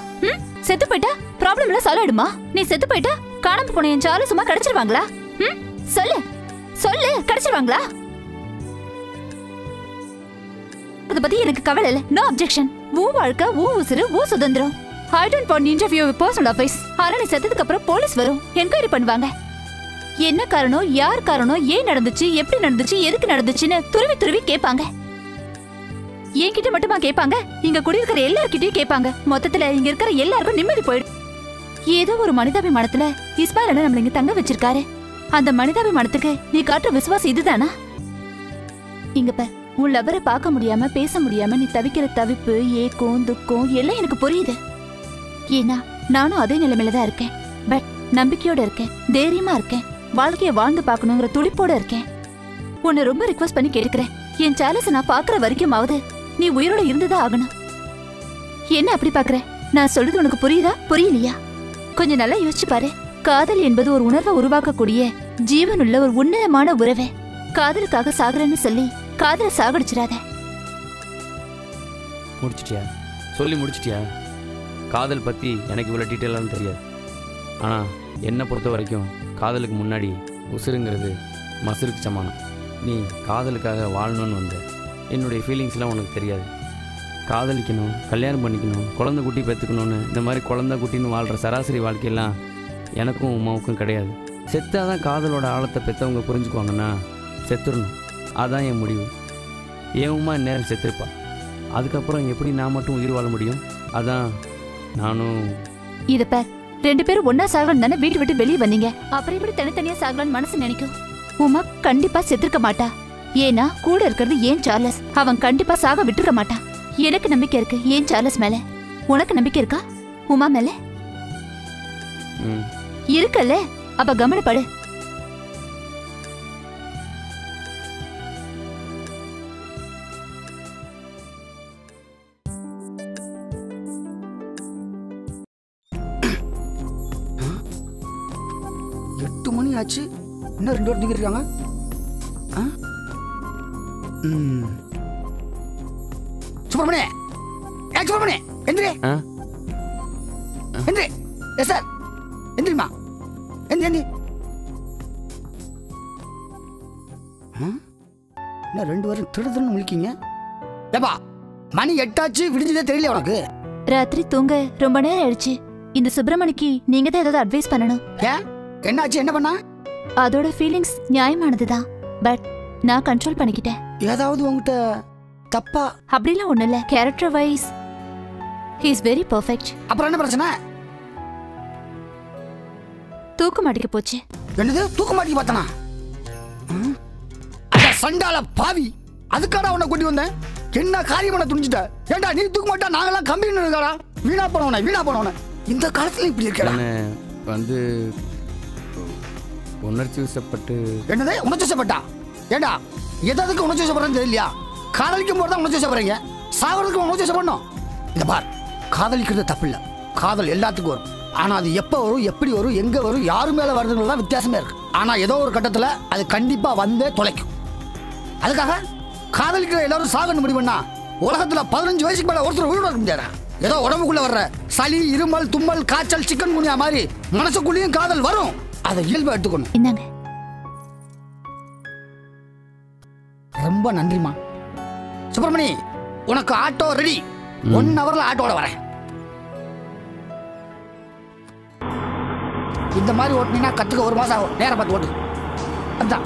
செத்து போயிட்டா? ப்ராப்ளம் எல்லாம் சால்வ் ஆயிடுமா? நீ செத்து போயிட்டா? காணாம போன என் சாரு சும்மா கிடைச்சிருவாங்களா? ம்? சொல்லு. சொல்லு. கிடைச்சிருவாங்களா? அத பத்தி எனக்கு கவலை இல்ல. நோ அப்ஜெக்ஷன் ஊ வாழ்க்கை ஊ உசுறு ஊ சுதந்திரம். I don't want interview personal office ஆனா நீ செத்ததுக்கு அப்புறம் போலீஸ் வரும். என்கொயரி பண்ணுவாங்க. என்ன காரணம் யார் காரணம் ஏன் நடந்துச்சு எப்படி நடந்துச்சு எதுக்கு நடந்துச்சுன்னு துருவி துருவி கேட்பாங்க. என்கிட்ட மட்டுமா கேட்பாங்க? இங்க குடியிருக்கிற எல்லார்கிட்டயும் கேட்பாங்க. மொத்தத்துல இங்க இருக்கிற எல்லாருக்கும் நிம்மதி போயிடும் ஏதோ ஒரு மனிதாபிமானத்துல இஸ்மாயில் அண்ணன் நம்மள இங்க தங்க வச்சிருக்காரு. அந்த மனிதாபிமானத்துக்கு நீ காட்டுற விசுவாசம் இதுதானா? இங்க பார் உன் லவரை பார்க்க முடியாம பேச முடியாம நீ தவிக்கிற தவிப்பு ஏக்கம் துக்கம் எல்லாம் எனக்கு புரியுது. ஏன்னா நானும் அதே நிலைமையில தான் இருக்கேன். பட் நம்பிக்கையோட இருக்கேன் தைரியமா இருக்கேன் வாழ்க்கைய வாழ்ந்து பார்க்கணுங்கிற துடிப்போட இருக்கேன். உன்னை ரொம்ப ரிக்வஸ்ட் பண்ணி கேட்கிறேன் என் சேலஸ் நான் பாக்குற வரைக்குமாவது நீ உயிரோட இருந்துதான் ஆகணும். என்ன அப்படி பாக்குற நான் சொல்றது உனக்கு புரியுதா? புரியலையா? கொஞ்சம் நல்லா யோசிச்சு பாரு. காதல் என்பது ஒரு உணர்வை உருவாக்கக்கூடிய ஜீவனுள்ள ஒரு உன்னதமான உறவே. காதலுக்காக சாகுறேன்னு சொல்லி காதல சாகடிச்சிடாத. முடிச்சிட்டியா? சொல்லி முடிச்சிட்டியா? காதல் பற்றி எனக்கு இவ்வளோ டீட்டெயிலாகவும் தெரியாது. ஆனால் என்னை பொறுத்த வரைக்கும் காதலுக்கு முன்னாடி உசுருங்கிறது மசுருக்கு சமானம். நீ காதலுக்காக வாழணும்னு வந்த. என்னுடைய ஃபீலிங்ஸ்லாம் உனக்கு தெரியாது. காதலிக்கணும் கல்யாணம் பண்ணிக்கணும் குழந்தை குட்டி பெற்றுக்கணும்னு இந்த மாதிரி குழந்தை குட்டின்னு வாழ்கிற சராசரி வாழ்க்கையெல்லாம் எனக்கும் உமாவுக்கும் கிடையாது. செத்தாக தான் காதலோட ஆழத்தை பெற்றவங்க புரிஞ்சுக்குவாங்கன்னா செத்துடணும் அதான் என் முடிவு. என் உமா நேரம் செத்துருப்பா. அதுக்கப்புறம் எப்படி நான் மட்டும் உயிர் வாழ முடியும்? அதான் நானும் இதப்ப ரெண்டு பேரும் ஒன்னா சாகணும் தானே வீட்டு விட்டு வெளியே வந்தீங்க? அப்புறம் எப்படி தனித்தனியா சாகலாம்னு மனசு நினைக்கும்? உமா கண்டிப்பா செத்துருக்க மாட்டா. ஏன்னா கூட இருக்கிறது ஏன் சார்லஸ்? அவன் கண்டிப்பா சாக விட்டுருக்க மாட்டான் எனக்கு நம்பிக்கை இருக்கு. ஏன் சார்லஸ் மேல? உனக்கு நம்பிக்கை இருக்கா? உமா மேல? இருக்கல்ல. அப்ப கவனப்படு. எட்டு மணி ஆச்சு இன்னும் ரெண்டு பேர் தூங்கிட்டு இருக்காங்க? ம். சுப்பிரமணிய ஏ சுப்பிரமணிய எந்திரி. எந்திரி. எஸ் சார் எந்திரிமா எந்திரி எந்திரி. ஆ? என்ன ரெண்டு பேரும் திரு திருன்னு முழிக்கீங்க? ஏப்பா மணி எட்டாச்சு விடிஞ்சதே தெரியல உனக்கு. ராத்திரி தூங்க ரொம்ப நேரம் ஆயிடுச்சு. இந்த சுப்பிரமணிக்கு நீங்க தான் ஏதாவது அட்வைஸ் பண்ணணும். ஏன்? என்னாச்சு? என்ன பண்ணா? அதோட ஃபீலிங்ஸ் நியாயமானதுதான். பட் நான் கண்ட்ரோல் பண்ணிக்கிட்டேன். ஏதாவது உங்ககிட்ட தப்பா. அப்படிலாம் ஒண்ணு இல்ல. Character wise he's very perfect அப்புறம் என்ன பிரச்சனை? தூக்க மாட்டிக்க போச்சு. என்னது? தூக்க மாட்டி பார்த்தனா? அட சண்டால பாவி. அதுக்காடா உன்னை கூட்டி வந்தேன்? என்ன காரியம் பண்ண துணிஞ்சிட்ட? ஏண்டா நீ தூக்க மாட்டா நாங்கெல்லாம் கம்பி இருக்காடா. வீணா போனவன வீணா போனவன இந்த காலத்துல இப்படி இருக்கடா வந்து உணர்ச்சி வசப்பட்டு என்னது? உணர்ச்சி வசப்பட்டா? ஏண்டா எதுக்கு உணர்ச்சி வசப்படுறேன்னு தெரியலையா? காதலிக்கும் போது தான் உணர்ச்சி வசப்படுறீங்க சாகிறதுக்கு உணர்ச்சி வசப்படணும் இந்த பார் காதலிக்கிறது தப்பு இல்ல காதல் எல்லாத்துக்கும் வரும். ஆனா அது எப்ப வரும் எப்படி வரும் எங்க வரும் யாரு மேல வருதுங்கிறது தான் வித்தியாசமே இருக்கு. ஆனா ஏதோ ஒரு கட்டத்துல அது கண்டிப்பா வந்தே தொலைக்கும். அதுக்காக காதலிக்கிற எல்லாரும் சாகணும் முடிவுன்னா உலகத்துல பதினஞ்சு வயசுக்கு மேல ஒருத்தர் உயிரோட இருக்க முடியாதா? ஏதோ உடம்புக்குள்ள வர்ற சளி இருமல் தும்மல் காய்ச்சல் சிக்கன் குனியா மாதிரி மனசுக்குள்ளேயும் காதல் வரும். அதை இயல்பா எடுத்துக்கணும். ரொம்ப நன்றிமா சுப்பிரமணி உனக்கு ஆட்டோ ரெடி ஒன் ஹவர்ல ஆட்டோட வரேன். இந்த மாதிரி ஓட்டுனீங்கன்னா கத்துக்க ஒரு மாசம் ஆகும். நேரம் பார்த்து ஓட்டு. அதான்.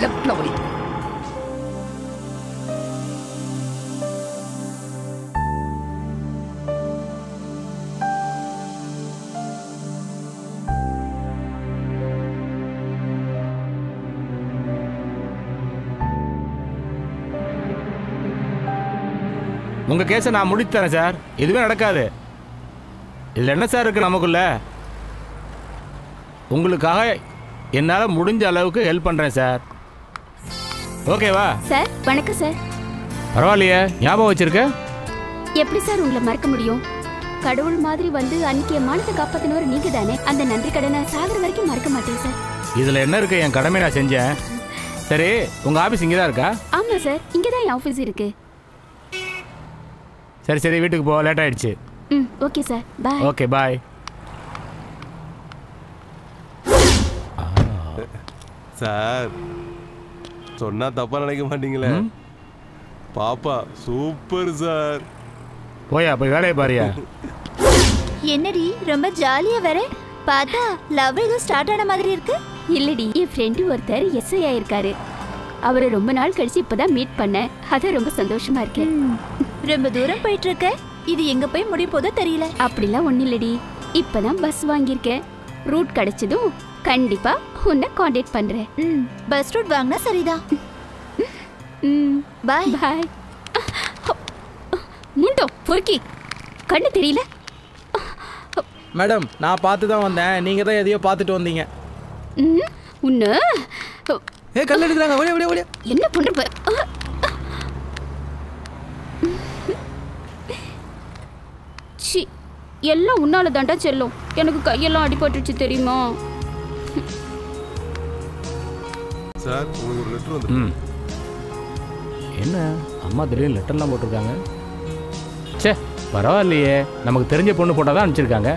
லெஃப்ட்ல ஓடி. உங்க கேஸை நான் முடித்து தரேன் சார். எதுவுமே நடக்காது. இதில் என்ன சார் இருக்கு நமக்குள்ள? உங்களுக்காக என்னால் முடிஞ்ச அளவுக்கு ஹெல்ப் பண்ணுறேன் சார். ஓகேவா சார் வணக்கம் சார். பரவாயில்லையே. ஞாபகம் வச்சிருக்க? எப்படி சார் உங்களை மறக்க முடியும்? கடவுள் மாதிரி வந்து அன்னைக்கு என் மானத்தை காப்பாத்தினவர் நீங்க தானே அந்த நன்றி கடனை சாகர வரைக்கும் மறக்க மாட்டேன் சார். இதில் என்ன இருக்கு? என் கடமை நான் செஞ்சேன். சரி உங்கள் ஆஃபீஸ் இங்கே தான் இருக்கா? ஆமா சார். இங்க தான் என் ஆஃபீஸ் இருக்கு. சரி சரி வீட்டுக்கு போ. லேட் ஆயிடுச்சு. ம் okay sir. Bye okay bye sir சொன்னா தப்பா நினைக்க மாட்டீங்களே. பாப்பா சூப்பர் சார். போயா போய் வேலையை பாரியா. என்னடி ரொம்ப ஜாலியா வர? பார்த்தா லவ் ஏதோ ஸ்டார்ட் ஆன மாதிரி இருக்கு. இல்லடி என் ஃப்ரெண்டு ஒருத்தர் எஸ்ஐ ஆயிருக்காரு. அவரை ரொம்ப நாள் கழிச்சு இப்பதான் மீட் பண்ணேன். அதான் ரொம்ப சந்தோஷமா இருக்கேன் ரொம்ப தூரம் போயிட்டு இருக்க இது எங்க போய் முடிய போதோ தெரியல. அப்படிலாம் ஒன்றும் இல்லடி இப்பதான் பஸ் வாங்கியிருக்கேன் ரூட் கிடைச்சதும் கண்டிப்பா உன்னை காண்டாக்ட் பண்றேன். ம் பஸ் ரூட் வாங்கினா சரிதான். ம் பாய் பாய் முண்டோ பொறுக்கி. கண்ணு தெரியல. மேடம் நான் பார்த்து தான் வந்தேன். நீங்கள் தான் எதையோ பார்த்துட்டு வந்தீங்க. ம், உன்னை. ஏ கல் எடுக்கிறாங்க. ஓடியா ஓடியா ஓடியா. என்ன பண்ற சி எல்லாம் உன்னால தாண்டா செல்லும். எனக்கு கையெல்லாம் அடிபட்டுச்சு தெரியுமா? சார் உங்களுக்கு ஒரு லெட்டர் வந்து ம். என்ன? அம்மா திடீர்னு லெட்டர்லாம் போட்டிருக்காங்க? ச்சே பரவாயில்லையே. நமக்கு தெரிஞ்ச பொண்ணு போட்டால் தான் அனுப்பிச்சிருக்காங்க.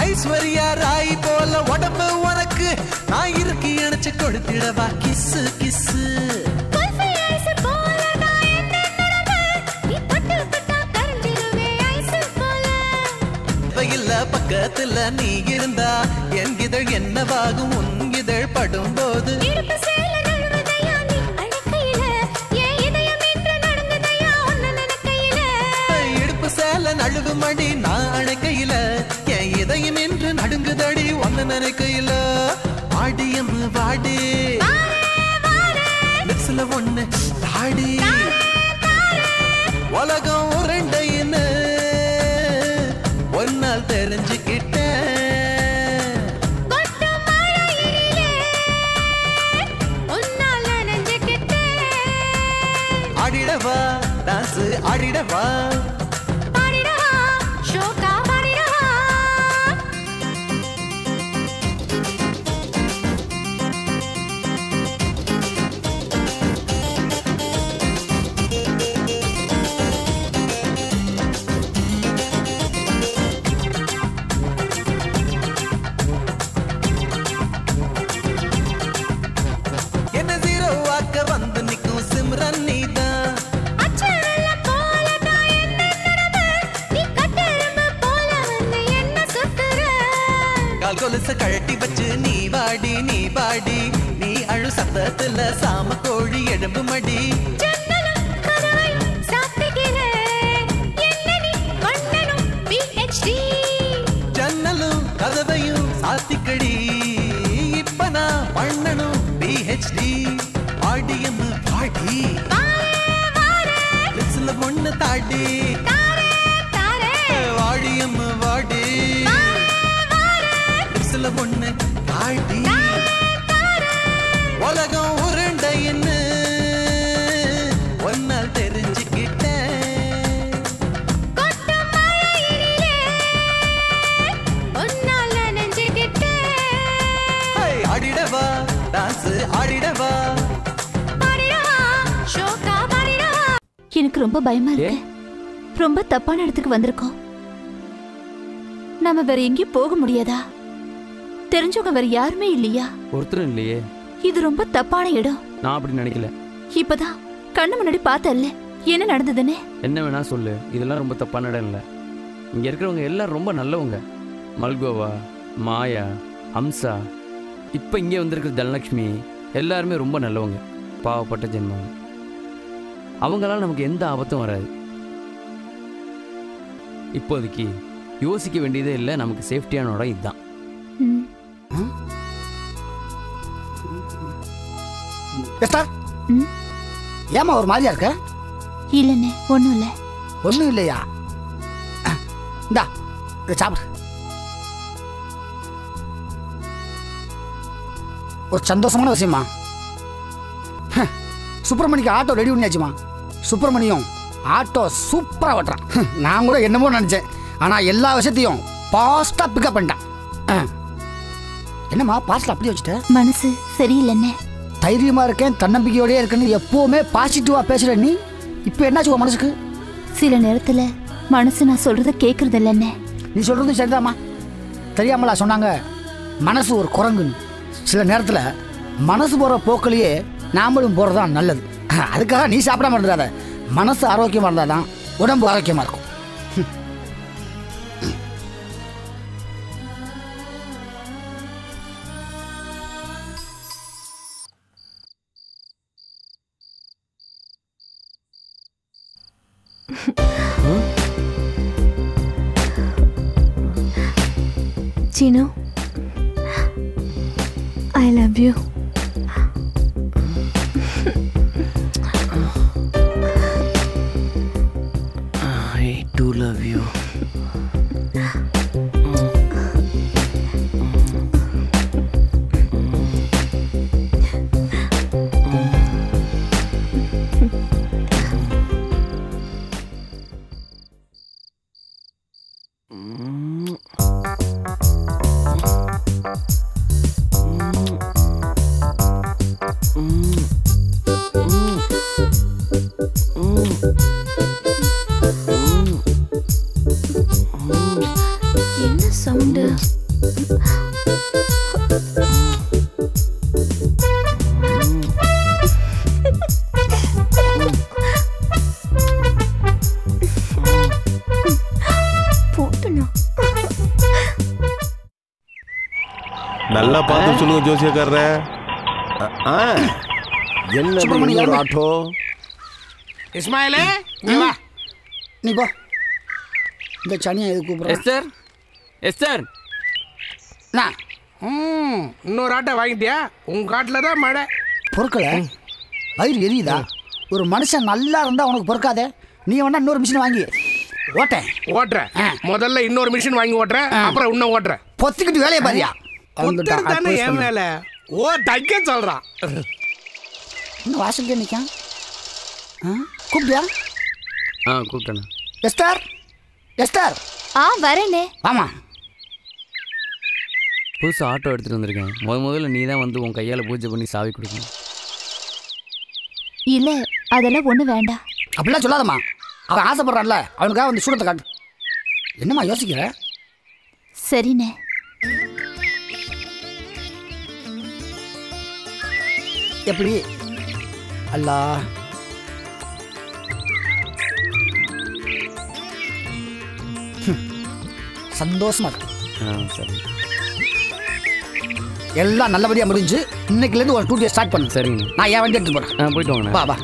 ஐஸ்வர்யா ராய் போல உடம்பு உனக்கு நான் இருக்கு இணைச்சு கொடுத்திட பாக்கி நீ இருந்தா என் இதழ் என்னவாகும்? உன் இதழ் படும்போது இடுப்பு சேல நழுவு மடி நான் அணைக்கையில என் இதயம் என்று நடுங்குதடி ஒன்னு நினைக்கையில? வாடியம் வாடி. ஒண்ணு தாடி. உலகம் உருண்டைன்னு டான்ஸ் வேற எங்கேயும் போக முடியாதா? தெரிஞ்சவங்க வேற யாருமே இல்லையா? ஒருத்தரும் இல்லையே. இது ரொம்ப தப்பான இடம். நான் அப்படி நினைக்கல. இப்பதான் கண்ணு முன்னாடி பார்த்தல்ல. என்ன நடந்ததுன்னு? என்ன வேணா சொல்லு. இதெல்லாம் ரொம்ப தப்பான இடம் இல்லை இங்கே இருக்கிறவங்க எல்லாம் ரொம்ப நல்லவங்க. மல்கோவா மாயா ஹம்சா. இப்போ இங்கே வந்திருக்கிற தனலக்ஷ்மி எல்லாருமே ரொம்ப நல்லவங்க. பாவப்பட்ட ஜென்மம். அவங்களால நமக்கு எந்த ஆபத்தும் வராது. இப்போதைக்கு யோசிக்க வேண்டியதே இல்லை நமக்கு சேஃப்டியான இடம் இதுதான் எஸ்டா ஏமா ஒரு மாதிரியா இருக்க? இல்லைண்ணே ஒன்றும் இல்லை. ஒன்றும் இல்லையா? இந்தா இதை சாப்பிடு. ஒரு சந்தோஷமான விஷயமா சுப்பிரமணிக்கு ஆட்டோ ரெடி பண்ணியாச்சுமா? சுப்பிரமணியம் ஆட்டோ சூப்பராக ஓட்டுறான். நான் கூட என்னமோ நினச்சேன். ஆனால் எல்லா விஷயத்தையும் பாஸ்ட்டாக பிக்கப் பண்ணிட்டான். என்னம்மா பாஸ்டில் அப்படியே வச்சுட்ட? மனசு சரியில்லைண்ணே. தைரியமாக இருக்கேன் தன்னம்பிக்கையோடயே இருக்கேன்னு எப்போவுமே பாசிட்டிவாக பேசுகிற நீ இப்போ என்னாச்சு உன் மனசுக்கு? சில நேரத்துல மனசு நான் சொல்றத கேட்கறது இல்லைண்ணே நீ சொல்றது சரிதாம்மா. தெரியாமலா சொன்னாங்க மனசு ஒரு குரங்குன்னு. சில நேரத்தில் மனசு போகிற போக்கிலேயே நாமளும் போகிறது தான் நல்லது அதுக்காக நீ சாப்பிடாம இருந்துடாத. மனசு ஆரோக்கியமாக இருந்தால் தான் உடம்பு ஆரோக்கியமாக இருக்கும். சொல்லுங்க ஜோசியக்காரரே? ஆ என்ன. ஆட்டோ? இஸ்மாயிலே வா. நீ போ. இந்த சனியை எது கூப்பிட்றேன் எஸ்டர் எஸ்டர் நான் ம் இன்னொரு ஆட்டை வாங்கிட்டியா? உன் காட்டில் தான் மழை. பொறுக்கல. வயிறு எரியுதா? ஒரு மனுஷன் நல்லா இருந்தா உனக்கு பொறுக்காதே. நீ வேணா இன்னொரு மிஷின் வாங்கி. ஓட்டேன். ஓட்டுறேன் முதல்ல இன்னொரு மிஷின் வாங்கி ஓட்டுறேன் அப்புறம் இன்னும் ஓட்டுறேன் பொத்திக்கிட்டு வேலையை பாரியா தானே என் மேல. ஓ தைக்க சொல்றான் இன்னும் வாசல்கே நிற்கான் கூப்பிட்டியா? ஆ கூப்பிட்டேண்ணே. எஸ்டர் எஸ்டர் ஆ வரேனே. ஆமா புதுசு ஆட்டோ எடுத்துகிட்டு வந்திருக்கேன். முத முதல்ல நீ தான் வந்து உன் கையால் பூஜை பண்ணி சாவி கொடுக்கணும். இல்ல அதெல்லாம் ஒண்ணு வேண்டாம் அப்படிலாம் சொல்லாதம்மா. அவன் ஆசைப்படுறான்ல. அவனுக்காக வந்து சூடத்தை காட்டு. என்னம்மா யோசிக்கிற? சரிண்ணே. எப்படி? அல்லா. சந்தோஷமா இருக்கு. சரி. எல்லாம் நல்லபடியா முடிஞ்சு இன்னைக்குலேருந்து ஒரு டூ டேஸ் ஸ்டார்ட் பண்ணு. சரிங்க. நான் என் வண்டி எடுத்து போறேன். ஆ போயிட்டு வாங்கண்ணே வா வா.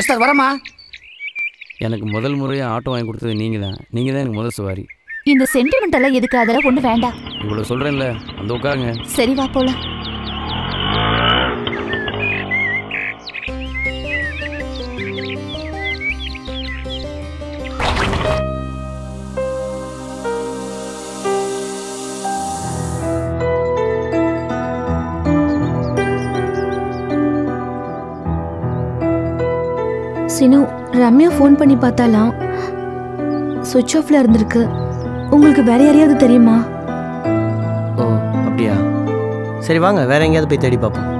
எஸ்டர் வரமா எனக்கு முதல் முறையாக ஆட்டோ வாங்கி கொடுத்தது நீங்கள் தான் நீங்கள் தான் எனக்கு முதல் சவாரி. இந்த சென்டிமெண்ட் எல்லாம் எதுக்கு அதெல்லாம் ஒண்ணு வேண்டாம். இவ்வளோ சொல்கிறேன்ல அந்த உட்காருங்க. சரி வா போலாம். சினு ரம்யா ஃபோன் பண்ணி பார்த்தாலாம். சுவிட்ச் ஆஃப்ல இருந்திருக்கு. உங்களுக்கு வேற யாரையாவது தெரியுமா? ஓ அப்படியா? சரி வாங்க வேற எங்கேயாவது போய் தேடி பார்ப்போம்.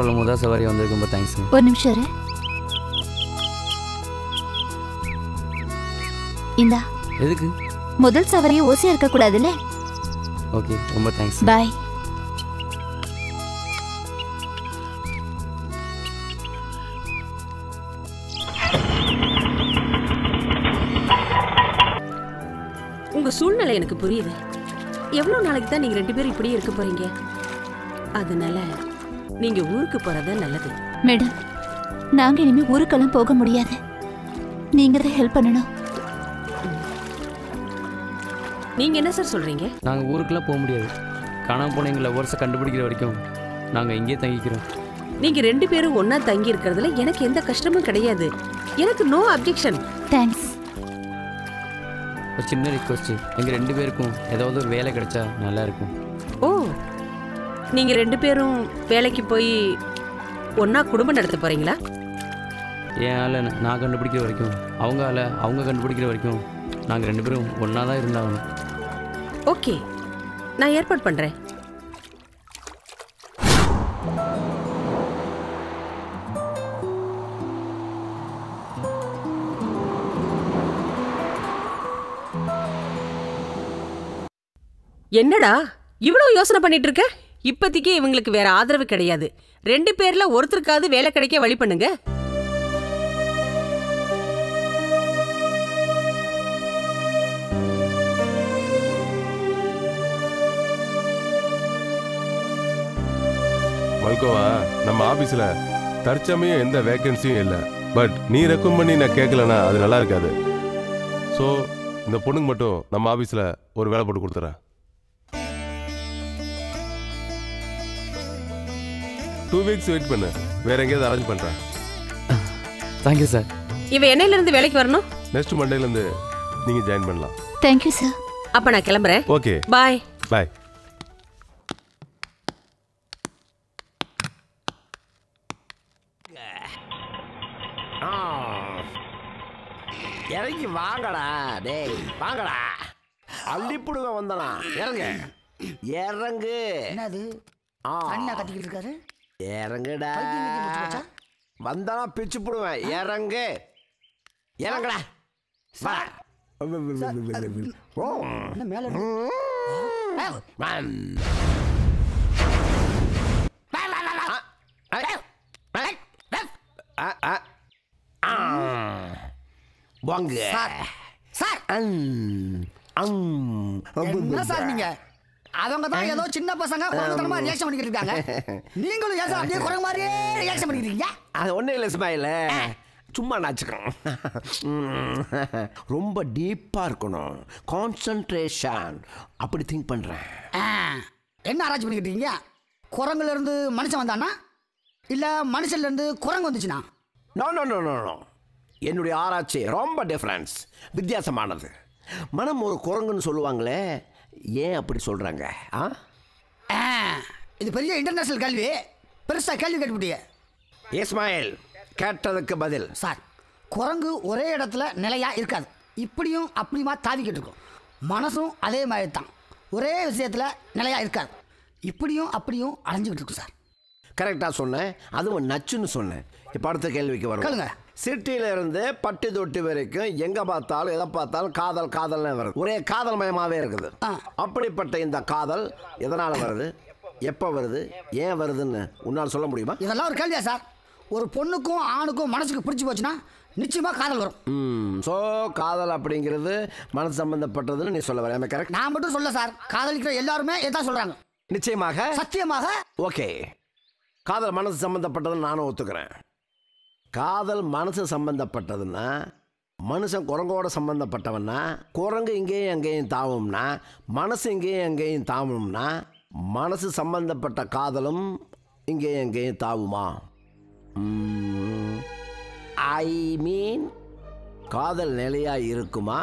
ஆட்டோவில் முதல் சவாரி வந்ததுக்கு ரொம்ப தேங்க்ஸுங்க ஒரு நிமிஷம் இந்தா முதல் சவரியே ஓசியா இருக்க கூடாதுல்ல ஓகே ரொம்ப தேங்க்ஸ் பாய் உங்க சூழ்நிலை எனக்கு புரியுது எவ்வளவு நாளைக்கு தான் நீங்க ரெண்டு பேரும் இப்படியே இருக்க போறீங்க? அதனால நீங்க ஊருக்கு போறது நல்லது. மேடம் நாங்க இனிமே ஊருக்கெல்லாம் போக முடியாது. நீங்க தான் ஹெல்ப் பண்ணணும். நீங்க என்ன சார் சொல்றீங்க? நாங்கள் ஊருக்கெல்லாம் போக முடியாது. காணாம போன எங்களை வருஷம் கண்டுபிடிக்கிற வரைக்கும் நாங்கள் இங்கேயே தங்கிக்கிறோம். நீங்க ரெண்டு பேரும் ஒண்ணா தங்கி இருக்கிறதுல எனக்கு எந்த கஷ்டமும் கிடையாது. எனக்கு நோ அப்ஜெக்ஷன் தேங்க்ஸ் ஒரு சின்ன ரிக்வஸ்ட் எங்கள் ரெண்டு பேருக்கும் ஏதாவது ஒரு வேலை கிடைச்சா நல்லா இருக்கும். ஓ நீங்க ரெண்டு பேரும் வேலைக்கு போய் ஒண்ணா குடும்பம் நடத்த போறீங்களா? என் ஆளை நான் கண்டுபிடிக்கிற வரைக்கும் அவங்க ஆளை அவங்க கண்டுபிடிக்கிற வரைக்கும் நாங்கள் ரெண்டு பேரும் ஒன்றா தான் இருந்தாகணும். ஓகே. நான் ஏற்பாடு பண்றேன். என்னடா? இவ்வளவு யோசனை பண்ணிட்டு இருக்க? இப்போதைக்கு இவங்களுக்கு வேற ஆதரவு கிடையாது. ரெண்டு பேர்ல ஒருத்தருக்காவது வேலை கிடைக்க வழி பண்ணுங்க. மல்கோவா நம்ம ஆபீஸ்ல தற்சமயம் எந்த வேகன்சியும் இல்லை. பட் நீ ரெக்கமெண்ட் பண்ணி நான் கேட்கலன்னா அது நல்லா இருக்காது. ஸோ இந்த பொண்ணுக்கு மட்டும் நம்ம ஆபீஸ்ல ஒரு வேலை போட்டு கொடுத்துறேன். டூ வீக்ஸ் வெயிட் பண்ணு. வேற எங்கேயாவது அரேஞ்ச் பண்றேன். தேங்க்யூ சார் இவ என்னையில இருந்து வேலைக்கு வரணும்? நெக்ஸ்ட் மண்டேல இருந்து நீங்க ஜாயின் பண்ணலாம். தேங்க்யூ சார் அப்ப நான் கிளம்புறேன். ஓகே பாய் பாய் ஆ. இறங்கி வாங்கடா. டேய் வாங்கடா. அள்ளிப்புடுங்க வந்தனா. இறங்க. இறங்கு. என்னது? ஆ. அண்ணா கத்திக்கிட்டு இருக்காரு? இறங்குடா? வந்தனா பிச்சு புடுவேன். இறங்கு. இறங்குடா. வா. ஓ. மேல. வாங்க. சார். சார். அம். அம். என்ன சார் நீங்க? அவங்க தான் ஏதோ சின்ன பசங்க குழந்தைத்தனமா ரியாக்ஷன் பண்ணிக்கிட்டு இருக்காங்க. நீங்களும் சார் அப்படியே குரங்கு மாதிரியே ரியாக்ஷன் பண்ணிக்கிட்டு இருக்கீங்க அது ஒன்றும் இல்லை ஸ்மைல. சும்மா நாச்சுக்கிறோம் ரொம்ப டீப்பாக இருக்கணும். கான்சன்ட்ரேஷன் அப்படி திங்க் பண்ணுறேன் என்ன ஆராய்ச்சி பண்ணிக்கிட்டு இருக்கீங்க குரங்குல இருந்து மனுஷன் வந்தானா? இல்ல மனுஷன்ல இருந்து குரங்கு வந்துச்சுனா? No no no no no என்னுடைய ஆராய்ச்சி ரொம்ப டிஃப்ரென்ஸ் வித்தியாசமானது. மனம் ஒரு குரங்குன்னு சொல்லுவாங்களே ஏன் அப்படி சொல்கிறாங்க ஆ? இது பெரிய இன்டர்நேஷனல் கேள்வி பெருசா கேள்வி கேட்டுவிட்டீங்க இஸ்மாயில் கேட்டதுக்கு பதில். சார் குரங்கு ஒரே இடத்துல நிலையா இருக்காது. இப்படியும் அப்படியுமா தாவிக்கிட்டு இருக்கும் மனசும் அதே மாதிரி தான் ஒரே விஷயத்துல நிலையா இருக்காது. இப்படியும் அப்படியும் அலைஞ்சுக்கிட்டு இருக்கும் சார். கரெக்டாக சொன்னேன். அதுவும் நச்சுன்னு சொன்னேன். இப்போ அடுத்த கேள்விக்கு வரும் கேளுங்க. சிட்டியில இருந்து பட்டி தொட்டி வரைக்கும் எங்க பார்த்தாலும் எதை பார்த்தாலும் காதல் காதல்னு வருது. ஒரே காதல் மயமாவே இருக்குது. அப்படிப்பட்ட இந்த காதல் எதனால வருது? எப்போ வருது? ஏன் வருதுன்னு உன்னால் சொல்ல முடியுமா? இதெல்லாம் ஒரு கேள்வியா சார்? ஒரு பொண்ணுக்கும் ஆணுக்கும் மனசுக்கு பிடிச்சி போச்சுன்னா நிச்சயமா காதல் வரும். ம் ஸோ காதல் அப்படிங்கிறது மனசு சம்பந்தப்பட்டதுன்னு நீ சொல்ல வர கரெக்ட் நான் மட்டும் சொல்ல சார். காதலிக்கிற எல்லாருமே இதான் சொல்றாங்க. நிச்சயமாக? சத்தியமாக? ஓகே. காதல் மனசு சம்பந்தப்பட்டதுன்னு நானும் ஒத்துக்கிறேன். காதல் மனசு சம்பந்தப்பட்டதுன்னா மனுஷன் குரங்கோட சம்பந்தப்பட்டவன்னா குரங்கு இங்கேயும் அங்கேயும் தாவும்னா மனசு இங்கேயும் அங்கேயும் தாவும்னா மனசு சம்பந்தப்பட்ட காதலும் இங்கேயும் அங்கேயும் தாவுமா? ஐ மீன் காதல் நிலையாக இருக்குமா?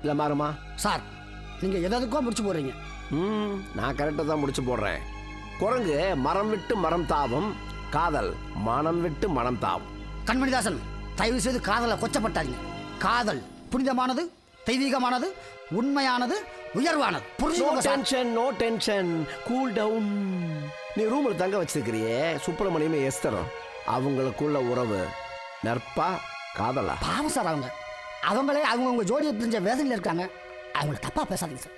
இல்லை மாறுமா? சார் நீங்க எதுக்கோ முடிச்சு போடுறீங்க. ம் நான் கரெக்டாக தான் முடிச்சு போடுறேன். குரங்கு மரம் விட்டு மரம் தாவும் காதல் மனம் விட்டு மனம் தாவும். கண்மணிதாசன் தயவு செய்து காதலை கொச்சப்பட்டாதீங்க காதல் புனிதமானது தெய்வீகமானது உண்மையானது உயர்வானது. நோ புரிஞ்சுக்கோங்க sir. Tension no tension cool down நீ ரூமில் தங்க வச்சிருக்கிறியே சுப்பிரமணியமே எஸ்தரும். அவங்களுக்குள்ள உறவு. நற்பா காதலா? பாவம் சார் அவங்க. அவங்களே அவங்கவுங்க ஜோடியை பிரிஞ்ச வேதனையில் இருக்காங்க. அவங்கள தப்பாக பேசாதீங்க சார்.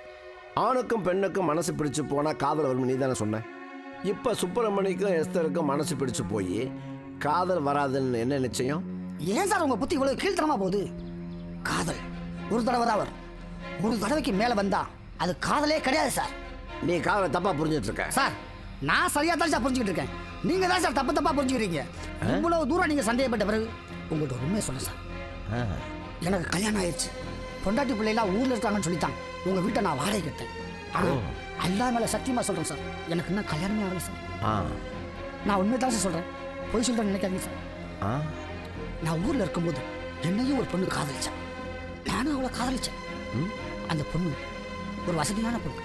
ஆணுக்கும் பெண்ணுக்கும் மனசு பிடிச்சு போனா காதல் வரும் நீ தானே சொன்ன? இப்ப சுப்பிரமணிக்கும் எஸ்தருக்கும் மனசு பிடிச்சு போய் காதல் வராதுன்னு என்ன நிச்சயம்? ஏன் சார் உங்க புத்தி இவ்வளவு கீழ்த்தனமா போகுது? காதல். ஒரு தடவை தான் வரும் ஒரு தடவைக்கு மேல வந்தா அது காதலே கிடையாது சார். நீ காதலை தப்பா புரிஞ்சிட்டு இருக்க. சார் நான் சரியா தான் சார் புரிஞ்சுக்கிட்டு இருக்கேன். நீங்க தான் சார் தப்பு தப்பா புரிஞ்சுக்கிறீங்க. இவ்வளவு தூரம் நீங்க சந்தேகப்பட்ட பிறகு உங்கள்கிட்ட உண்மையை சொல்ல சார். எனக்கு கல்யாணம் ஆயிடுச்சு பொண்டாட்டி பிள்ளைலாம் ஊர்ல இருக்காங்கன்னு சொல்லித்தான். உங்க வீட்டை நான் வாடகை கட்டேன். ஆனா அல்லா மேல சத்தியமா சொல்றேன் சார். எனக்கு இன்னும் கல்யாணமே ஆகல சார். நான் உண்மை தான் சார் சொல்றேன். பொய் சொல்றேன்னு நினைக்காதீங்க சார். ஆ? நான் ஊர்ல இருக்கும்போது என்னையும் ஒரு பொண்ணு காதலிச்சேன் நானும் அவளை காதலிச்சேன். அந்த பொண்ணு ஒரு வசதியான பொண்ணு.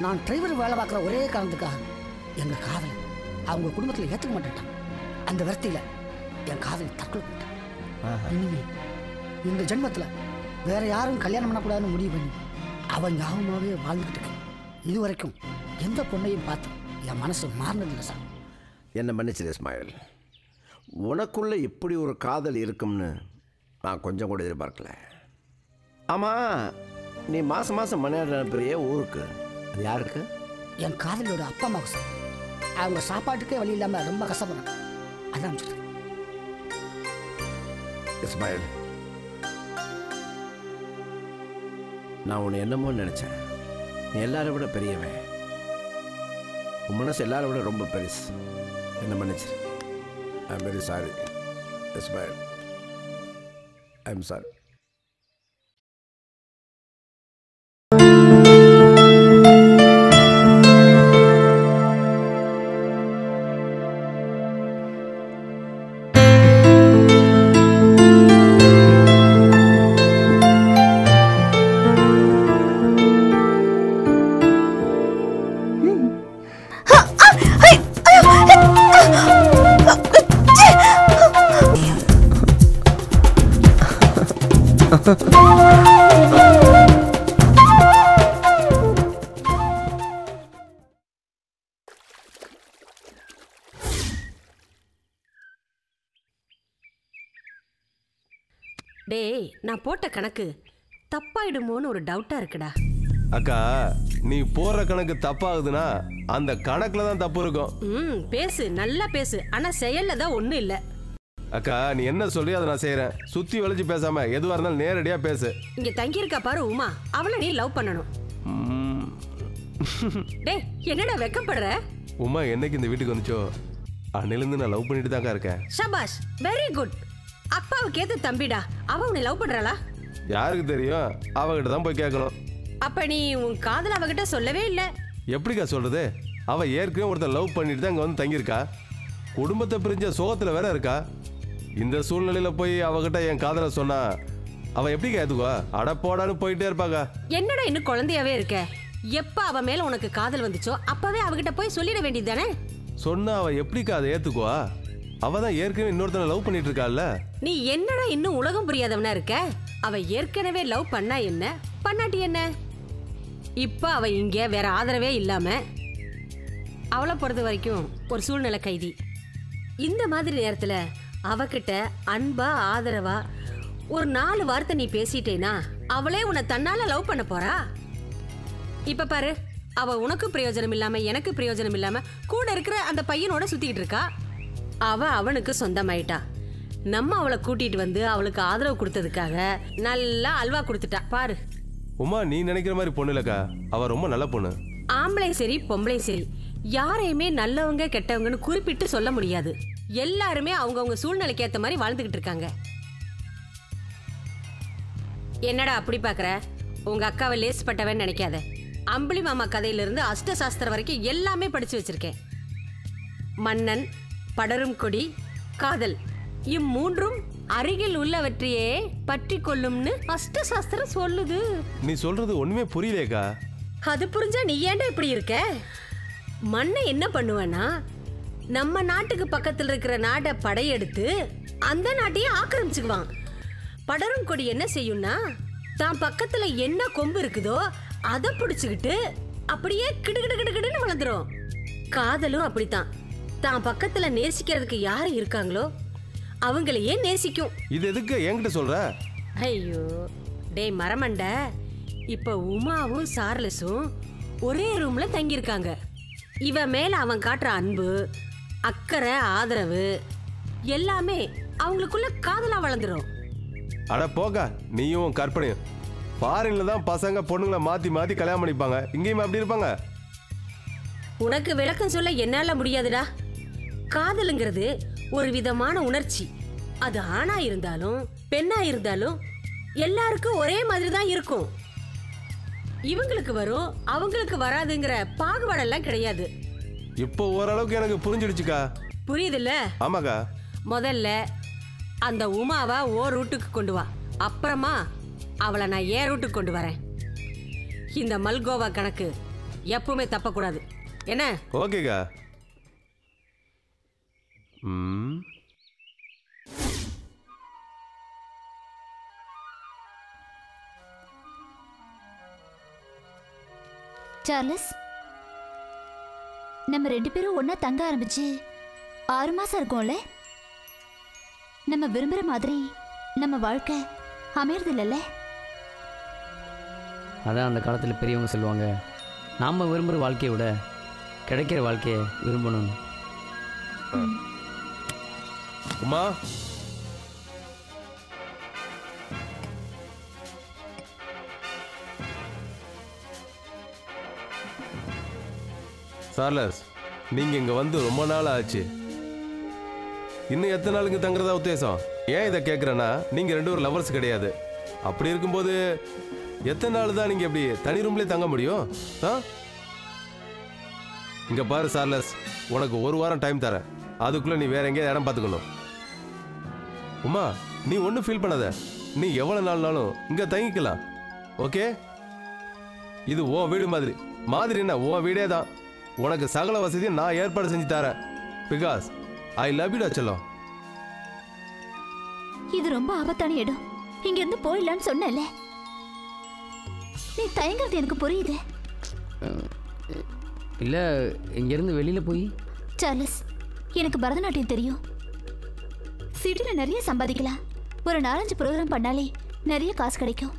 நான் டிரைவர் வேலை பார்க்குற ஒரே காரணத்துக்காக எங்க காதலை அவங்க குடும்பத்தில் ஏற்றுக்க மாட்டேன்ட்டான். அந்த விரத்தியில என் காதலை தற்கொலை பண்ணிட்டான். இனிமே இந்த ஜென்மத்தில் வேற யாரும் கல்யாணம் பண்ணக்கூடாதுன்னு முடிவு பண்ணி அவன் ஞாபகமாகவே வாழ்ந்துக்கிட்டு இருக்கேன். இது வரைக்கும் எந்த பொண்ணையும் பார்த்து என் மனசு மாறினதில்லை சார். என்ன மன்னிச்சிரு இஸ்மாயில். உனக்குள்ள இப்படி ஒரு காதல் இருக்கும்னு நான் கொஞ்சம் கூட எதிர்பார்க்கல. ஆமாம் நீ மாதம் மாதம் மணி அனுப்புறியே ஊருக்கு. அது யாருக்கு? என் காதலியோட அப்பா அம்மாவுக்கு சார். அவங்க சாப்பாட்டுக்கே வழி இல்லாமல் ரொம்ப கஷ்டப்படுறாங்க. அதான் அனுப்பிச்சிட்டேன். இஸ்மாயில் நான் உன்னை என்னமோ நினச்சேன். நீ எல்லாரை விட பெரியவன். உன் மனசு எல்லாரை விட ரொம்ப பெருசு. என்ன மன்னிச்சிரு. I am very sorry Ismail I am கணக்கு தப்பாயிடுமோன்னு ஒரு டவுட்டா இருக்குடா. அக்கா நீ போடுற கணக்கு தப்பாகுதுன்னா அந்த கணக்குல தான் தப்பு இருக்கும். ம் பேசு நல்லா பேசு. ஆனா செயல்ல தான் ஒண்ணும் இல்ல. அக்கா நீ என்ன சொல்லி அதை நான் செய்றேன்? சுத்தி வளைச்சு பேசாம எதுவா இருந்தாலும் நேரடியா பேசு. இங்க தங்கி இருக்கா பாரு உமா. அவளை நீ லவ் பண்ணணும். டேய் என்னடா வெக்கப்படுற? உமா என்னைக்கு இந்த வீட்டுக்கு வந்துச்சோ? அன்னிலிருந்து நான் லவ் பண்ணிட்டு தாங்க இருக்கேன். ஷபாஷ் வெரி குட் அப்பாவுக்கு ஏத்த தம்பிடா. அவ உன்னை லவ் பண்றாளா? யாருக்கு தெரியும்? அவகிட்ட தான் போய் கேட்கணும். அப்ப நீ உன் காதல் அவகிட்ட சொல்லவே இல்ல. எப்படிக்கா சொல்றது? அவ ஏற்கனவே ஒருத்தர் லவ் பண்ணிட்டு தான் இங்க வந்து தங்கியிருக்கா. குடும்பத்தை பிரிஞ்ச சோகத்துல வேற இருக்கா? இந்த சூழ்நிலையில போய் அவகிட்ட என் காதலை சொன்னா அவ எப்படிக்கா ஏத்துக்குவா? அட போடான்னு போயிட்டே இருப்பாங்க என்னடா இன்னும் குழந்தையாவே இருக்க? எப்ப அவ மேல உனக்கு காதல் வந்துச்சோ அப்பவே அவகிட்ட போய் சொல்லிட வேண்டியது தானே சொன்னா அவ எப்படிக்கா அதை ஏத்துக்குவா? அவ தான் ஏற்கனவே இன்னொருத்தனை லவ் பண்ணிட்டு இருக்காள்ல நீ என்னடா இன்னும் உலகம் புரியாதவனா இருக்க? அவ ஏற்கனவே லவ் பண்ணா என்ன? பண்ணாட்டி என்ன? இப்ப அவ இங்க வேற ஆதரவே இல்லாம அவளை பொறுத்த வரைக்கும் ஒரு சூழ்நிலை கைதி. இந்த மாதிரி நேரத்துல அவகிட்ட அன்பா ஆதரவா ஒரு நாலு வார்த்தை நீ பேசிட்டேனா அவளே உன்னை தன்னால லவ் பண்ண போறா? இப்ப பாரு அவ உனக்கு பிரயோஜனம் இல்லாம எனக்கு பிரயோஜனம் இல்லாம கூட இருக்கிற அந்த பையனோட சுத்திக்கிட்டு இருக்கா? அவ அவனுக்கு சொந்தமாயிட்டா. நம்ம அவளை கூட்டிட்டு வந்து அவளுக்கு ஆதரவு கொடுத்ததுக்காக நல்லா அல்வா கொடுத்துட்டா. பாரு. உமா நீ நினைக்கிற மாதிரி பொண்ணு இல்லக்கா. அவ ரொம்ப நல்ல பொண்ணு. ஆம்பளையும் சரி பொம்பளையும் சரி. யாரையுமே நல்லவங்க கெட்டவங்கன்னு குறிப்பிட்டு சொல்ல முடியாது. எல்லாருமே அவங்கவங்க சூழ்நிலைக்கு ஏத்த மாதிரி வாழ்ந்துகிட்டு இருக்காங்க. என்னடா அப்படி பாக்குற? உங்க அக்காவை லேசுப்பட்டவன் நினைக்காத. அம்புலி மாமா கதையிலிருந்து அஷ்ட சாஸ்திரம் வரைக்கும் எல்லாமே படிச்சு வச்சிருக்கேன். மன்னன் படரும் கொடி காதல். இம்மூன்றும் அருகில் உள்ளவற்றையே பற்றி கொள்ளும்னு அஷ்ட சாஸ்திரம் சொல்லுது. நீ சொல்றது ஒண்ணுமே புரியலையேக்கா அது புரிஞ்சா நீ ஏன்டா இப்படி இருக்க? மண்ணை என்ன பண்ணுவேன்னா நம்ம நாட்டுக்கு பக்கத்துல இருக்கிற நாட்டை படையெடுத்து அந்த நாட்டையும் ஆக்கிரமிச்சுக்குவான். படரும் கொடி என்ன செய்யும்னா தான் பக்கத்துல என்ன கொம்பு இருக்குதோ அதை பிடிச்சுக்கிட்டு அப்படியே கிடுகிடு கிடுகிடுன்னு வளர்ந்துரும். காதலும் அப்படித்தான். தான் பக்கத்துல நேசிக்கிறதுக்கு யாரு இருக்காங்களோ அவங்களையே நேசிக்கும்? இது எதுக்கு? என்கிட்ட சொல்ற? ஐயோ டேய் மரமண்ட இப்ப உமாவும் சார்லஸும் ஒரே ரூம்ல தங்கியிருக்காங்க. இவன் மேல அவன் காட்டுற அன்பு அக்கறை ஆதரவு எல்லாமே அவங்களுக்குள்ள காதலா வளர்ந்துரும். அட போக நீயும் கற்பனையும். ஃபாரின்ல தான் பசங்க பொண்ணுங்களை மாத்தி மாத்தி கல்யாணம் பண்ணிப்பாங்க. இங்கேயும் அப்படி இருப்பாங்க. உனக்கு விளக்கம் சொல்ல என்னால முடியாதுடா. காதலுங்கிறது ஒரு விதமான உணர்ச்சி. அது ஆணா இருந்தாலும் பெண்ணா இருந்தாலும் எல்லாருக்கும் ஒரே மாதிரி தான் இருக்கும். இவங்களுக்கு வரும் அவங்களுக்கு வராதுங்கிற பாகுபாடெல்லாம் கிடையாது. இப்போ ஓரளவுக்கு எனக்கு புரிஞ்சிடுச்சுக்கா. புரியுதுல்ல? ஆமாக்கா. முதல்ல அந்த உமாவை ஓ ரூட்டுக்கு கொண்டு வா. அப்புறமா அவளை நான் ஏன் ரூட்டுக்கு கொண்டு வரேன்? இந்த மல்கோவா கணக்கு எப்பவுமே தப்பக்கூடாது. என்ன? ஓகேக்கா. சார்லஸ் நம்ம ரெண்டு பேரும் ஒண்ணா தங்க ஆரம்பிச்சு ஆறு மாசம் இருக்கும்ல? நம்ம விரும்புற மாதிரி நம்ம வாழ்க்கை அமையறது இல்லைல்ல அதான் அந்த காலத்தில் பெரியவங்க சொல்லுவாங்க நாம் விரும்புகிற வாழ்க்கையை விட கிடைக்கிற வாழ்க்கையை விரும்பணும். உமா? சார்லஸ் நீங்க இங்க வந்து ரொம்ப நாள் ஆச்சு. இன்னும் எத்தனை நாளுக்கு தங்குறதா உத்தேசம்? ஏன் இதை கேட்குறேன்னா நீங்க ரெண்டு ஒரு லவர்ஸ் கிடையாது. அப்படி இருக்கும்போது எத்தனை நாள் தான் நீங்க இப்படி தனி ரூம்லயே தங்க முடியும்? ஆ? இங்க பாரு சார்லஸ் உனக்கு ஒரு வாரம் டைம் தரேன். அதுக்குள்ள நீ வேற எங்கேயாவது இடம் பார்த்துக்கணும். உமா நீ ஒன்றும் ஃபீல் பண்ணாத. நீ எவ்வளோ நாள்னாலும் இங்கே தங்கிக்கலாம். ஓகே இது உன் வீடு மாதிரி. மாதிரி என்ன உன் வீடே தான். உனக்கு சகல வசதியும் நான் ஏற்பாடு செஞ்சு தரேன். பிகாஸ் ஐ லவ் யூ செல்லம். இது ரொம்ப ஆபத்தான இடம். இங்க இருந்து போயிடலான்னு சொன்னல நீ தயங்குறது எனக்கு புரியுது. இல்லை இங்கேருந்து வெளியில் போய்? சார்லஸ் எனக்கு பரதநாட்டியம் தெரியும். சிட்டில நிறைய சம்பாதிக்கலாம். ஒரு நாலஞ்சு ப்ரோக்ராம் பண்ணாலே நிறைய காசு கிடைக்கும்.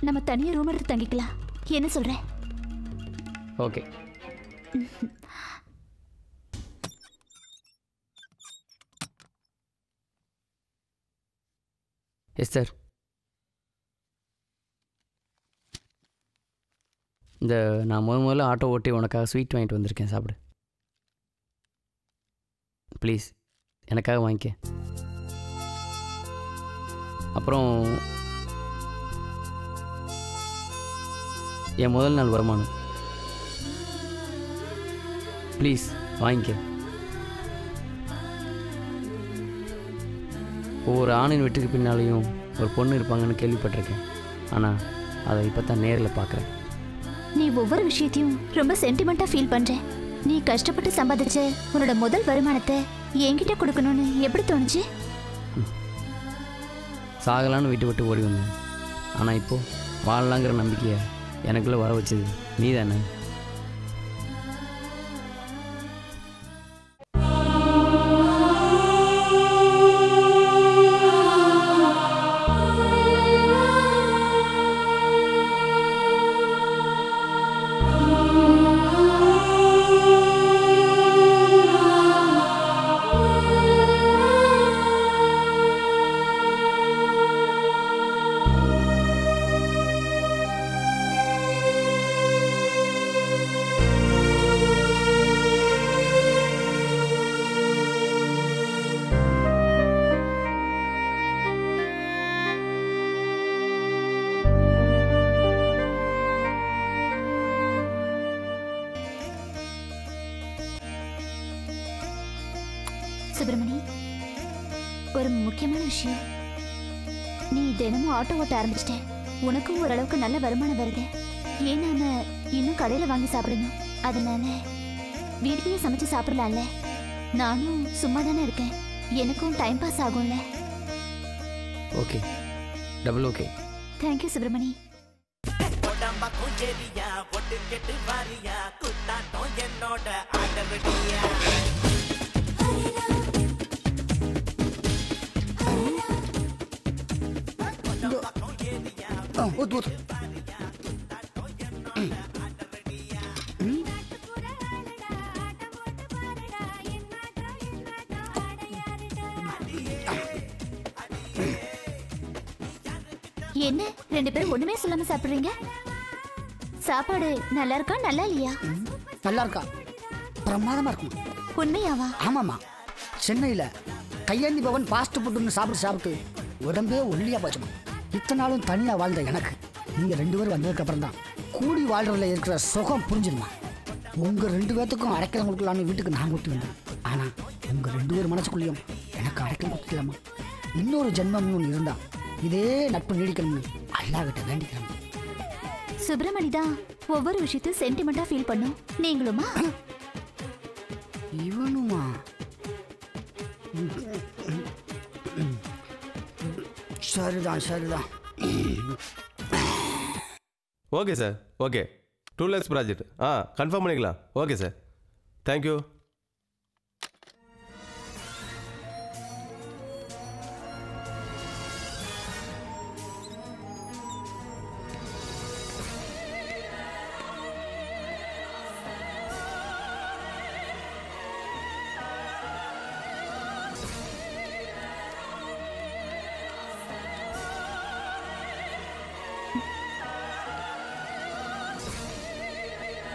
நம்ம தனியா ரூம் எடுத்து தங்கிக்கலாம். என்ன சொல்ற? ஓகே. Yes sir. இந்த நான் முத முதல்ல ஆட்டோ ஓட்டி உனக்காக ஸ்வீட் வாங்கிட்டு வந்திருக்கேன் சாப்பிடு. ப்ளீஸ். எனக்காக வாங்கிக்க. அப்புறம் என் முதல் நாள் வருமானம். ப்ளீஸ் வாங்கிக்க. ஒவ்வொரு ஆணின் வீட்டுக்கு பின்னாலேயும் ஒரு பொண்ணு இருப்பாங்கன்னு கேள்விப்பட்டிருக்கேன். ஆனால் அதை இப்போ தான் நேரில் பார்க்குறேன் நீ ஒவ்வொரு விஷயத்தையும் ரொம்ப சென்டிமெண்ட்டாக ஃபீல் பண்ணுறேன் நீ கஷ்டப்பட்டு சம்பாதிச்ச உன்னோட முதல் வருமானத்தை என்கிட்ட கொடுக்கணும்னு எப்படி தோணுச்சு? சாகலான்னு விட்டு விட்டு ஓடி வந்தேன். ஆனால் இப்போது வாழலாங்கிற நம்பிக்கையை எனக்குள்ளே வர வச்சது நீ தானே சாப்பிடலாம்ல நானும் சும்மா தானே இருக்கேன். எனக்கும் டைம் பாஸ் ஆகும்ல. Okay double okay thank you Subramani. உடம்ப ஒட்டு சொல்லாம சாப்பிடுறீங்க? சாப்பாடு நல்லா இருக்கா நல்லா இல்லையா? நல்லா இருக்கா. பிரமாதமா இருக்கும் உண்மையாவா ஆமாம்மா. சென்னையில் கையேந்தி பவன் ஃபாஸ்ட் ஃபுட்டுன்னு சாப்பிட்டு சாப்பிட்டு உடம்பே ஒல்லியா போச்சுமா இத்தனை நாளும் தனியாக வாழ்ந்த எனக்கு. நீங்கள் ரெண்டு பேரும் வந்ததுக்கப்புறம் தான் கூடி வாழ்றதுல இருக்கிற சுகம் புரிஞ்சிருமா? உங்கள் ரெண்டு பேர்த்துக்கும் அடைக்கலம் கொடுக்கலான்னு வீட்டுக்கு நான் கூட்டி வந்தேன். ஆனால் உங்கள் ரெண்டு பேர் மனசுக்குள்ளேயும் எனக்கு அடைக்கலம் கொடுக்கலாமா இன்னொரு ஜென்மம்னு ஒன்று இருந்தா இதே நட்பு நீடிக்கணும்னு அல்லாஹ்கிட்ட வேண்டிக்கிறேன் சுப்பிரமணி தான் ஒவ்வொரு விஷயத்தையும் சென்டிமெண்டா ஃபீல் பண்ணும். நீங்களுமா? இவனுமா? சரிதான் சரிதான். Okay sir okay two lakhs project ah confirm பண்ணிக்கலாம். ஓகே சார் தேங்க்யூ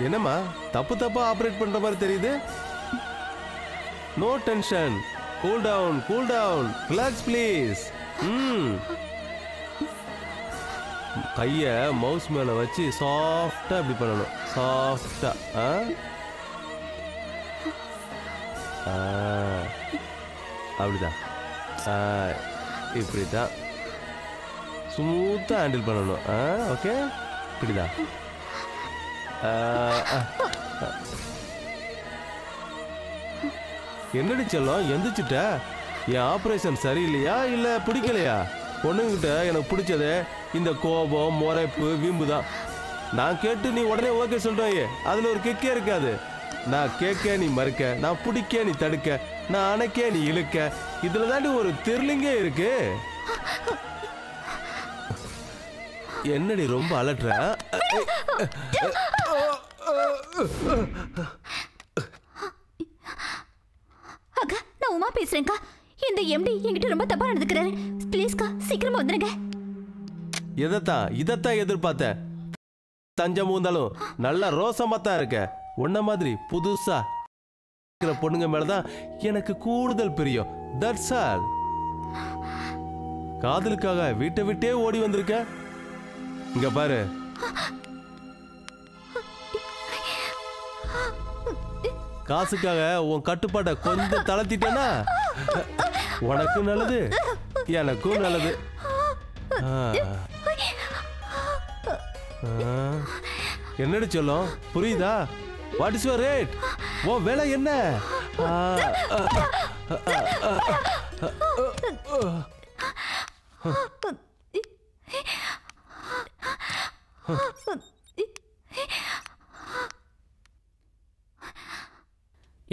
என்னம்மா தப்பு தப்பா ஆப்ரேட் பண்ற மாதிரி தெரியுது? No tension cool down cool down relax please hmm. கைய மவுஸ் மேல வச்சு சாஃப்டா இப்படி பண்ணணும். சாஃப்டா ஆ? ஆ, அப்படிதான். ஆ, இப்படிதான். ஸ்மூத்தா ஹேண்டில் பண்ணணும். ஆ ஓகே இப்படிதான். என்னடி செல்லம் எந்திரிச்சிட்ட? என் ஆப்ரேஷன் சரியில்லையா இல்ல பிடிக்கலையா? பொண்ணுங்கிட்ட எனக்கு பிடிச்சது இந்த கோபம் முறைப்பு வீம்பு தான் நான் கேட்டு நீ உடனே ஓகே சொல்கிறாயே அதுல ஒரு கிக்கே இருக்காது. நான் கேட்க நீ மறுக்க நான் பிடிக்க நீ தடுக்க நான் அணைக்க நீ இழுக்க. இதுல தாண்டி ஒரு திருலிங்கே இருக்கு. என்னடி ரொம்ப அலட்டுற அக்கா நான் உமா பேசுறேன்க்கா. இந்த எம்டி என்கிட்ட ரொம்ப தப்பா நடந்துக்கிறாரு. ப்ளீஸ்க்கா சீக்கிரமா வந்துருங்க. எதைத்தான் இதைத்தான் எதிர்பார்த்தேன் தஞ்சம் மூந்தாலும் நல்லா ரோசமா தான் இருக்க. உன்ன மாதிரி புதுசா இருக்கிற பொண்ணுங்க மேலதான் எனக்கு கூடுதல் பிரியம். தட்ஸ் ஆல் காதலுக்காக வீட்டை விட்டே ஓடி வந்திருக்க. இங்க பாரு. காசுக்காக உன் கட்டுப்பாட்டை கொஞ்சம் தளர்த்திட்டேன்னா உனக்கும் நல்லது எனக்கும் நல்லது. என்னடி சொல்லும்? புரியுதா? வாட் இஸ் யுவர் ரேட் உன் விலை என்ன?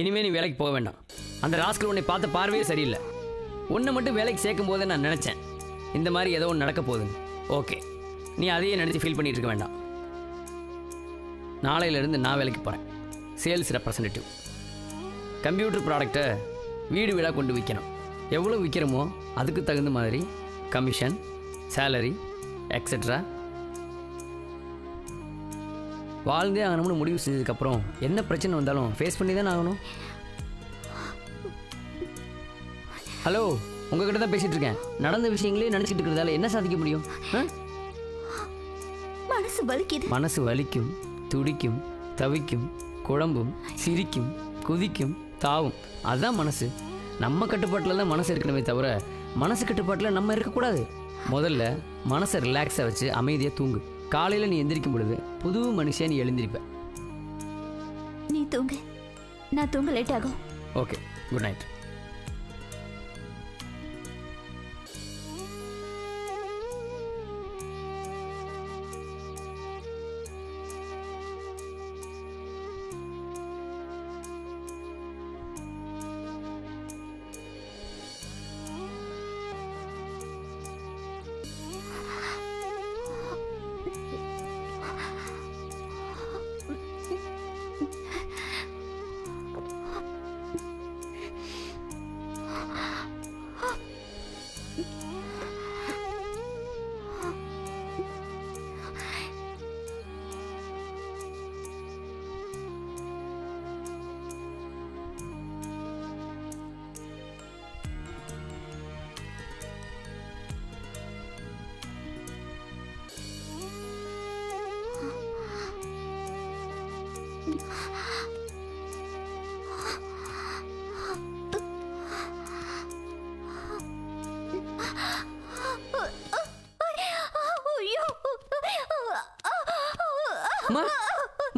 இனிமே நீ வேலைக்கு போக வேண்டாம். அந்த ராஸ்கல் உன்னை பார்த்த பார்வையே சரியில்லை. உன்னை மட்டும் வேலைக்கு சேர்க்கும் போதே நான் நினச்சேன். இந்த மாதிரி ஏதோ ஒன்று நடக்க போகுதுன்னு. ஓகே. நீ அதையே நினச்சி ஃபீல் பண்ணிட்டு இருக்க வேண்டாம். நாளையிலேருந்து நான் வேலைக்கு போகிறேன் சேல்ஸ் ரெப்ரசன்டேட்டிவ் கம்ப்யூட்டர் ப்ராடக்டை வீடு வீடாக கொண்டு விற்கணும் எவ்வளோ விற்கிறோமோ அதுக்கு தகுந்த மாதிரி கமிஷன் சேலரி எக்ஸெட்ரா வாழ்ந்தே ஆகணும்னு முடிவு செஞ்சதுக்கப்புறம் என்ன பிரச்சனை வந்தாலும் ஃபேஸ் பண்ணி தானே ஆகணும். ஹலோ உங்ககிட்ட தான் பேசிட்டு இருக்கேன். நடந்த விஷயங்களே நினச்சிட்டு இருக்கிறதால என்ன சாதிக்க முடியும்? மனசு வலிக்குது. மனசு வலிக்கும் துடிக்கும் தவிக்கும் குழம்பும் சிரிக்கும் குதிக்கும் தாவும். அதுதான் மனசு. நம்ம கட்டுப்பாட்டில் தான் மனசு இருக்கணுமே தவிர மனசு கட்டுப்பாட்டில் நம்ம இருக்கக்கூடாது. முதல்ல மனசை ரிலாக்ஸாக வச்சு அமைதியாக தூங்கு. காலையில் நீ எந்திரிக்கும் பொழுது புது மனுஷன் நீ எழுந்திருப்ப. நீ தூங்கு. நான் தூங்க லேட் ஆகும். ஓகே குட் நைட்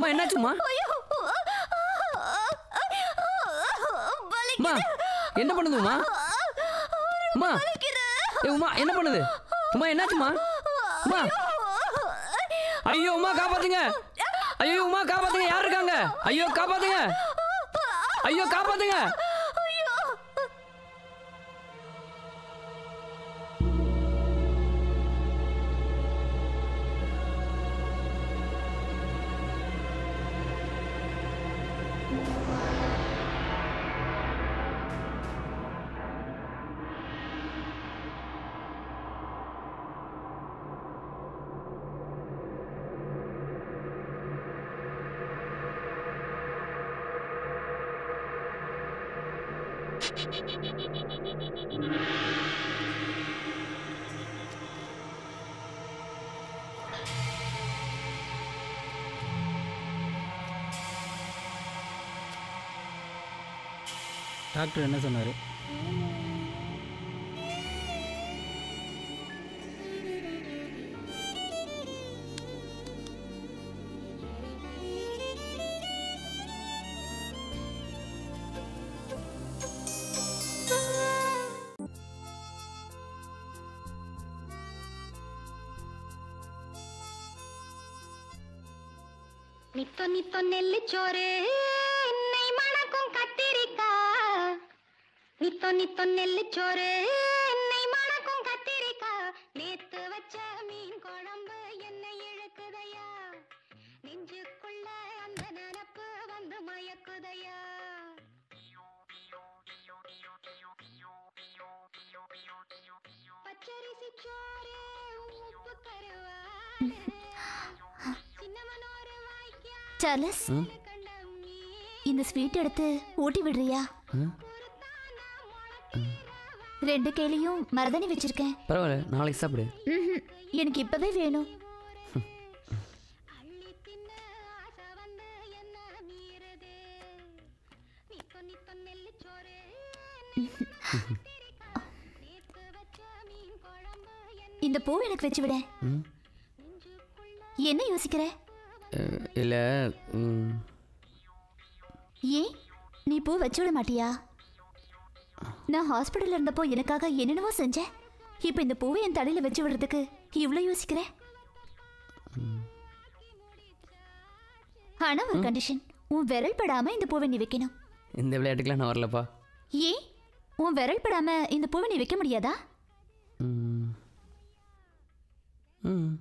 அம்மா என்னாச்சும்மா அம்மா என்ன பண்ணுது உமா அம்மா உமா என்ன பண்ணுது? உமா என்னாச்சும்மா? உமா. ஐயோ உமா காப்பாத்துங்க. ஐயோ உமா காப்பாத்துங்க. யார் இருக்காங்க? ஐயோ காப்பாத்துங்க. ஐயோ காப்பாத்துங்க. டாக்டர் என்ன சொன்னார் நித்தோ நித்தோ நெல்லுச்சோறு நித்தோ நித்தோ நெல்லுச்சோறு என்னை மணக்கும் கத்திரிக்கா நேத்து வச்ச மீன் குழம்பு என்னை இழுக்குதையா? நெஞ்சுக்குள்ள அந்த நினப்பு வந்து மயக்குதையா? பச்சரிசி சோறு உப்பு கருவாடு. சார்லஸ். இந்த ஸ்வீட் எடுத்து ஊட்டி விடுறியா? ரெண்டு கையிலையும் மருதாணி வச்சிருக்கேன். பரவாயில்ல நாளைக்கு சாப்பிடு. எனக்கு இப்பவே வேணும். இந்த பூ எனக்கு வச்சு விட. என்ன யோசிக்கிற? இல்லை ஏன்? நீ பூ வச்சு விட மாட்டியா? நான் ஹாஸ்பிட்டல்ல இருந்தப்போ எனக்காக என்னென்னவோ செஞ்சேன். இப்போ இந்த பூவை என் தலையில வச்சு விடுறதுக்கு இவ்வளோ யோசிக்கிற ஆனா ஒரு கண்டிஷன் உன் விரல் படாம இந்த பூவை நீ வைக்கணும். இந்த விளையாட்டுக்கெலாம் நான் வரலப்பா. ஏன்? உன் விரல் படாம இந்த பூவை நீ வைக்க முடியாதா? ம். ம்.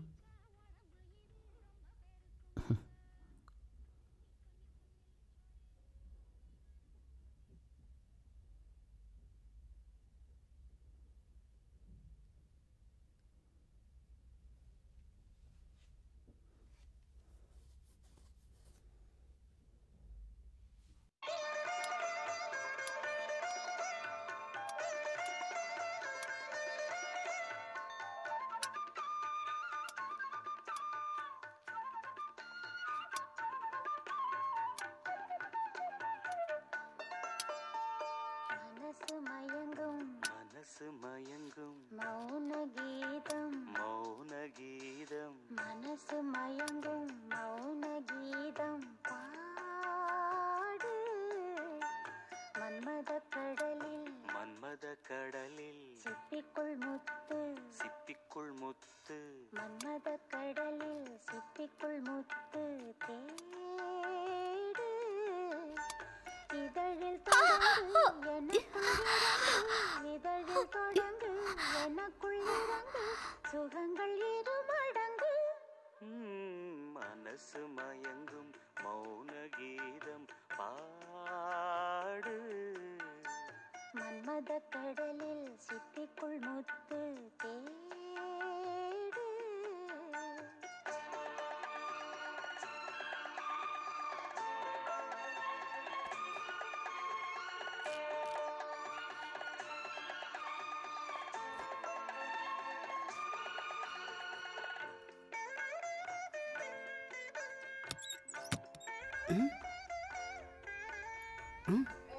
மனசு மயங்கும். மனசு மயங்கும். மௌன கீதம். மௌன கீதம். மனசு மயங்கும். மௌன கீதம். பாடு. மன்மத கடலில். மன்மத கடலில். சிப்பிக்குள் முத்து. சிப்பிக்குள் முத்து. மன்மத கடலில் சிப்பிக்குள் முத்து. தேடு மனசு மயங்கும் மௌன கீதம் பாடு. மன்மத கடலில் சித்திக்குள் முத்து தே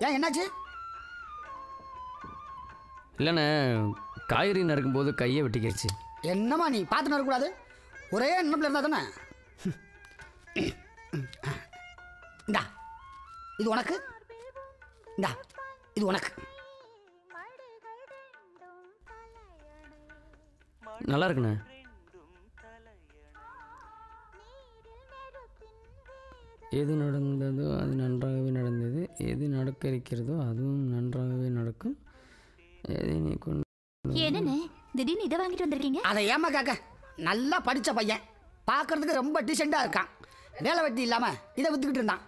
ஏன் என்னாச்சு? இல்லைண்ணே காய்கறி நறுக்கும்போது கையை வெட்டிக்கிடுச்சு என்னம்மா நீ பார்த்து நடக்கூடாது ஒரே நினப்பில் இருந்தா தானே? இந்தா இது உனக்கு. இந்தா இது உனக்கு. நல்லா இருக்குண்ணே எது நடந்ததோ அது நன்றாகவே நடந்தது. எது நடக்க இருக்கிறதோ அதுவும் நன்றாகவே நடக்கும். எதை நீ கொண்டு என்னண்ணே திடீர்னு இதை வாங்கிட்டு வந்திருக்கீங்க? அதை ஏமா கேட்க? நல்லா படித்த பையன். பார்க்கறதுக்கு ரொம்ப டீசெண்டாக இருக்கான். வேலை வெட்டி இல்லாமல் இதை வித்துக்கிட்டு இருந்தான்.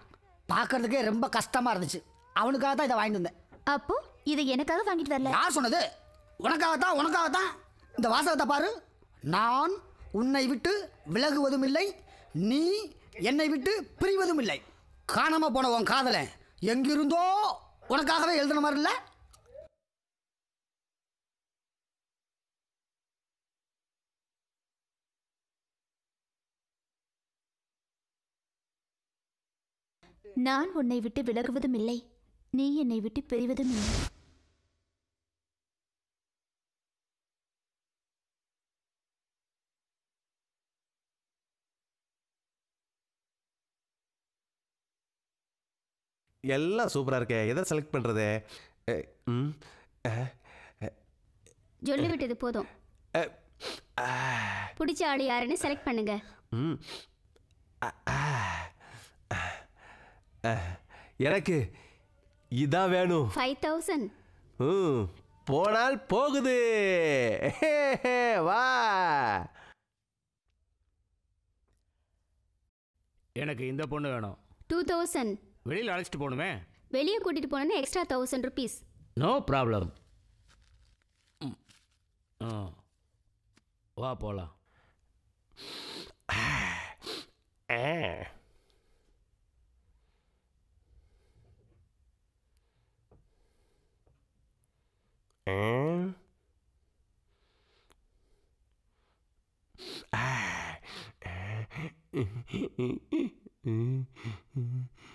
பார்க்கறதுக்கே ரொம்ப கஷ்டமாக இருந்துச்சு. அவனுக்காக தான் இதை வாங்கிட்டு வந்தேன். அப்போ இதை எனக்காக வாங்கிட்டு வரல? யார் சொன்னது? உனக்காகத்தான் உனக்காகத்தான். இந்த வாசகத்தை பாரு. நான் உன்னை விட்டு விலகுவதும் இல்லை நீ என்னை விட்டு பிரிவதும் இல்லை. காணாம போன உன் காதலை எங்கிருந்தோ உனக்காகவே எழுதுன மாதிரி இல்லை? நான் உன்னை விட்டு விலகுவதும் இல்லை. நீ என்னை விட்டு பிரிவதும் இல்லை. எல்லாம் சூப்பரா இருக்கே. எதை செலக்ட் பண்றது? அ, ம், அ, அ, சொல்லி விட்டது போதும். பிடிச்ச ஆள் யாருன்னு செலக்ட் பண்ணுங்க. எனக்கு இதான் வேணும். ஃபைவ் தௌசண்ட் ம், போனால் போகுது. வா. எனக்கு இந்த பொண்ணு வேணும். டூ தௌசண்ட் வெளியில் அழைச்சிட்டு போகணுமே. வெளியே கூட்டிட்டு போனோன்னா extra thousand rupees no problem வா போகலாம்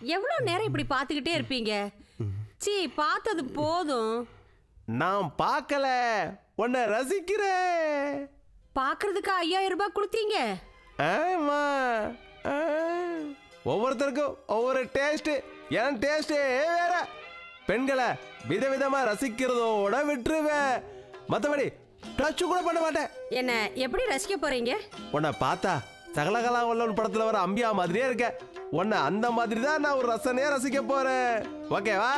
எவ்வளோ நேரம் இப்படி பார்த்துக்கிட்டே இருப்பீங்க? சீ பார்த்தது போதும். நான் பார்க்கல. உன்னை ரசிக்கிறேன். பார்க்கறதுக்கு ஐயாயிரம் ரூபாய் கொடுத்தீங்க. ஆமா. ஒவ்வொருத்தருக்கும் ஒவ்வொரு டேஸ்ட் என் டேஸ்டே வேற. பெண்களை விதவிதமா ரசிக்கிறதோட விட்டுருவேன். மற்றபடி டச் கூட பண்ண மாட்டேன். என்ன எப்படி ரசிக்க போறீங்க? உன்னை பார்த்தா சகலகலா வல்லவன் படத்துல வர அம்பியா மாதிரியே இருக்க. உன்னை அந்த மாதிரி தான் நான் ஒரு ரசனையே ரசிக்க போறேன். ஓகேவா?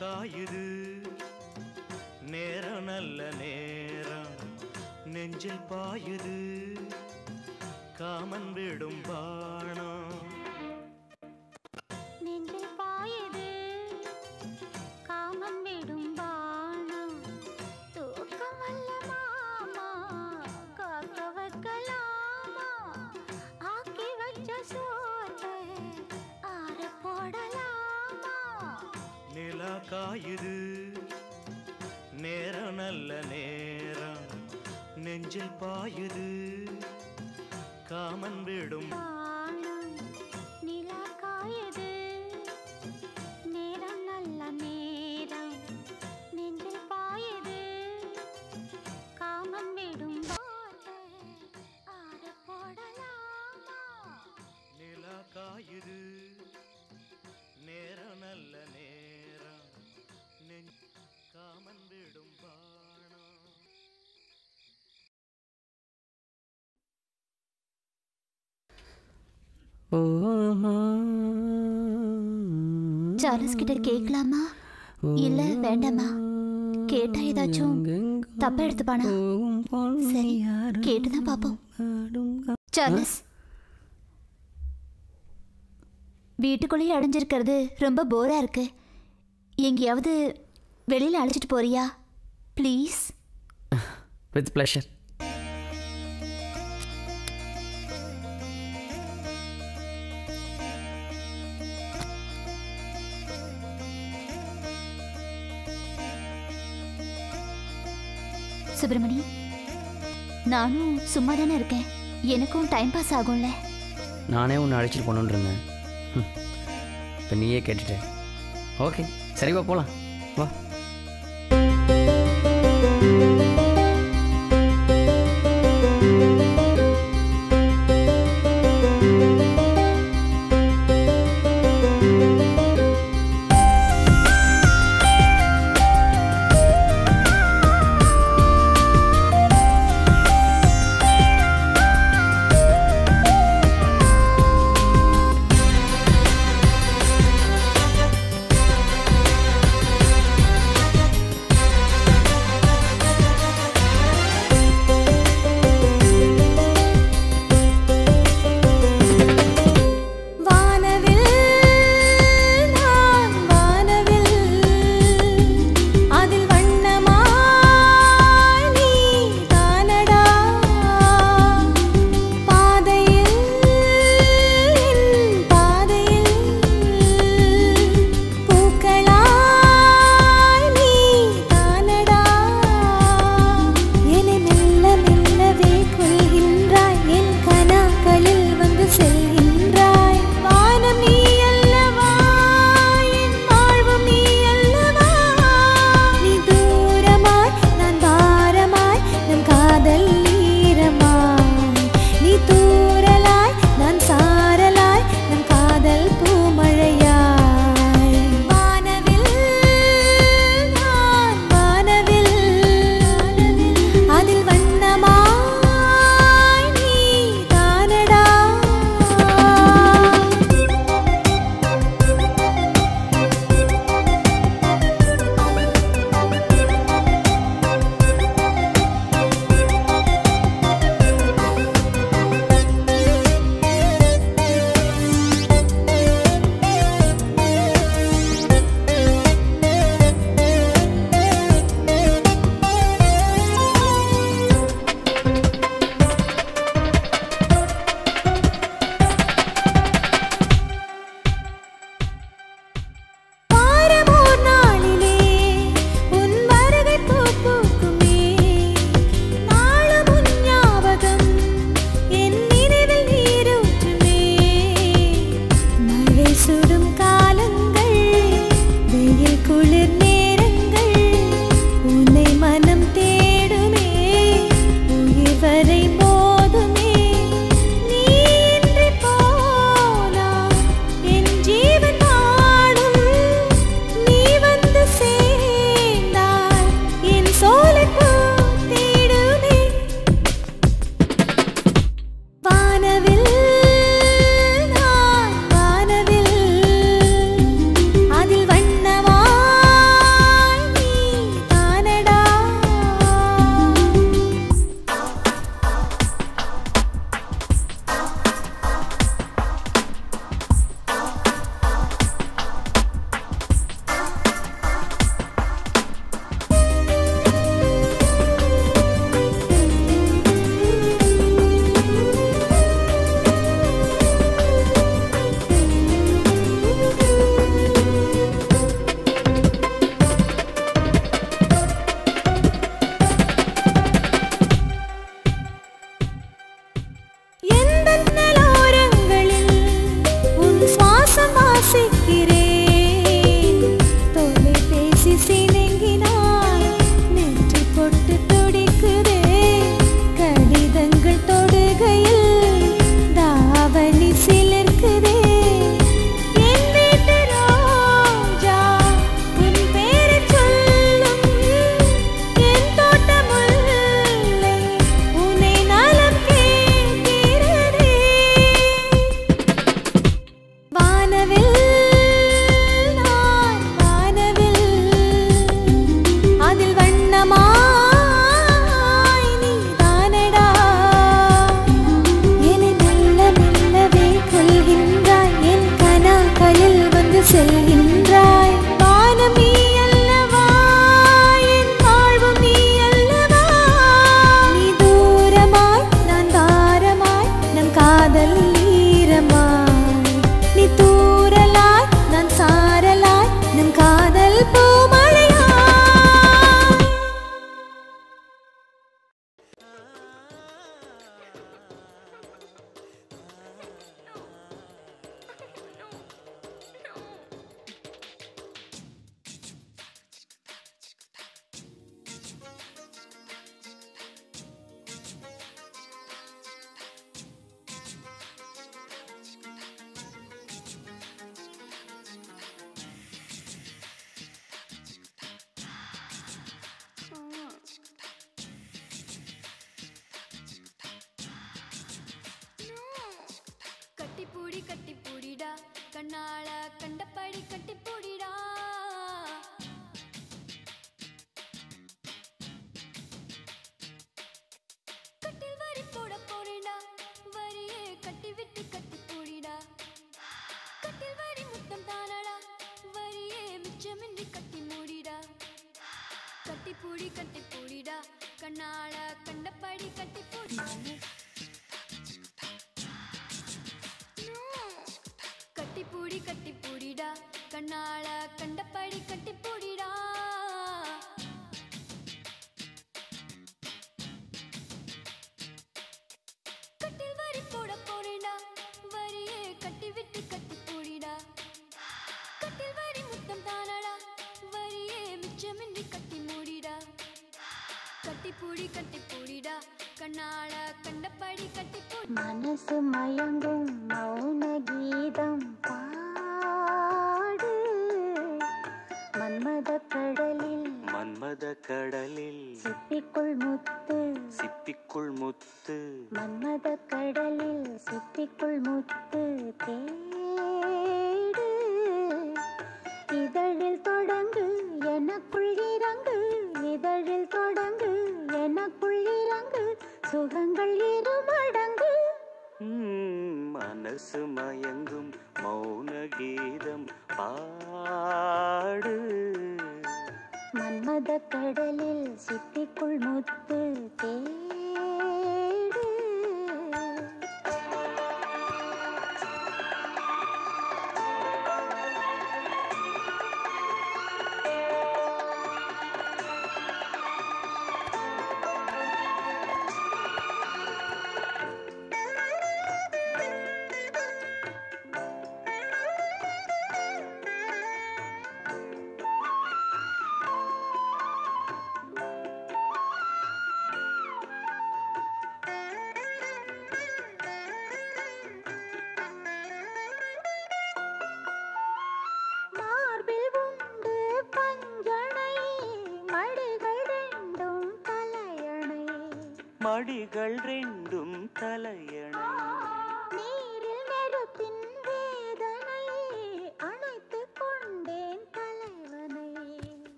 காயுது. நேரம் நல்ல நேரம் நெஞ்சில் பாயுது. காமன் விடும் பாணம் காயுது. நேரம் நல்ல நேரம் நெஞ்சில் பாயுது. காமன் விடும். நிலா காயுது. நேரம் நல்ல நேரம் நெஞ்சில் பாயுது. காமம் விடும் நிலா காயுது. நேரம் நல்ல நேரம் விடும் பாணம் சார்லஸ் கிட்ட கேட்கலாமா இல்ல வேண்டாமா? கேட்டா ஏதாச்சும் தப்பா எடுத்துப்பானா? சரி கேட்டுதான் பாப்போம். சார்லஸ் வீட்டுக்குள்ளேயே அடைஞ்சிருக்கிறது ரொம்ப போரா இருக்கு. எங்கேயாவது வெளியில் அழைச்சிட்டு போறியா? ப்ளீஸ் வித் ப்ளஷர் சுப்பிரமணி நானும் சும்மா தானே இருக்கேன். எனக்கும் டைம் பாஸ் ஆகும்ல. நானே உன்னை அழைச்சிட்டு போகணுன்னு இருந்தேன். இப்போ நீயே கேட்டுட்டேன் ஓகே சரி வா போகலாம் வா. கடலில் சித்திக்குள் முத்து தே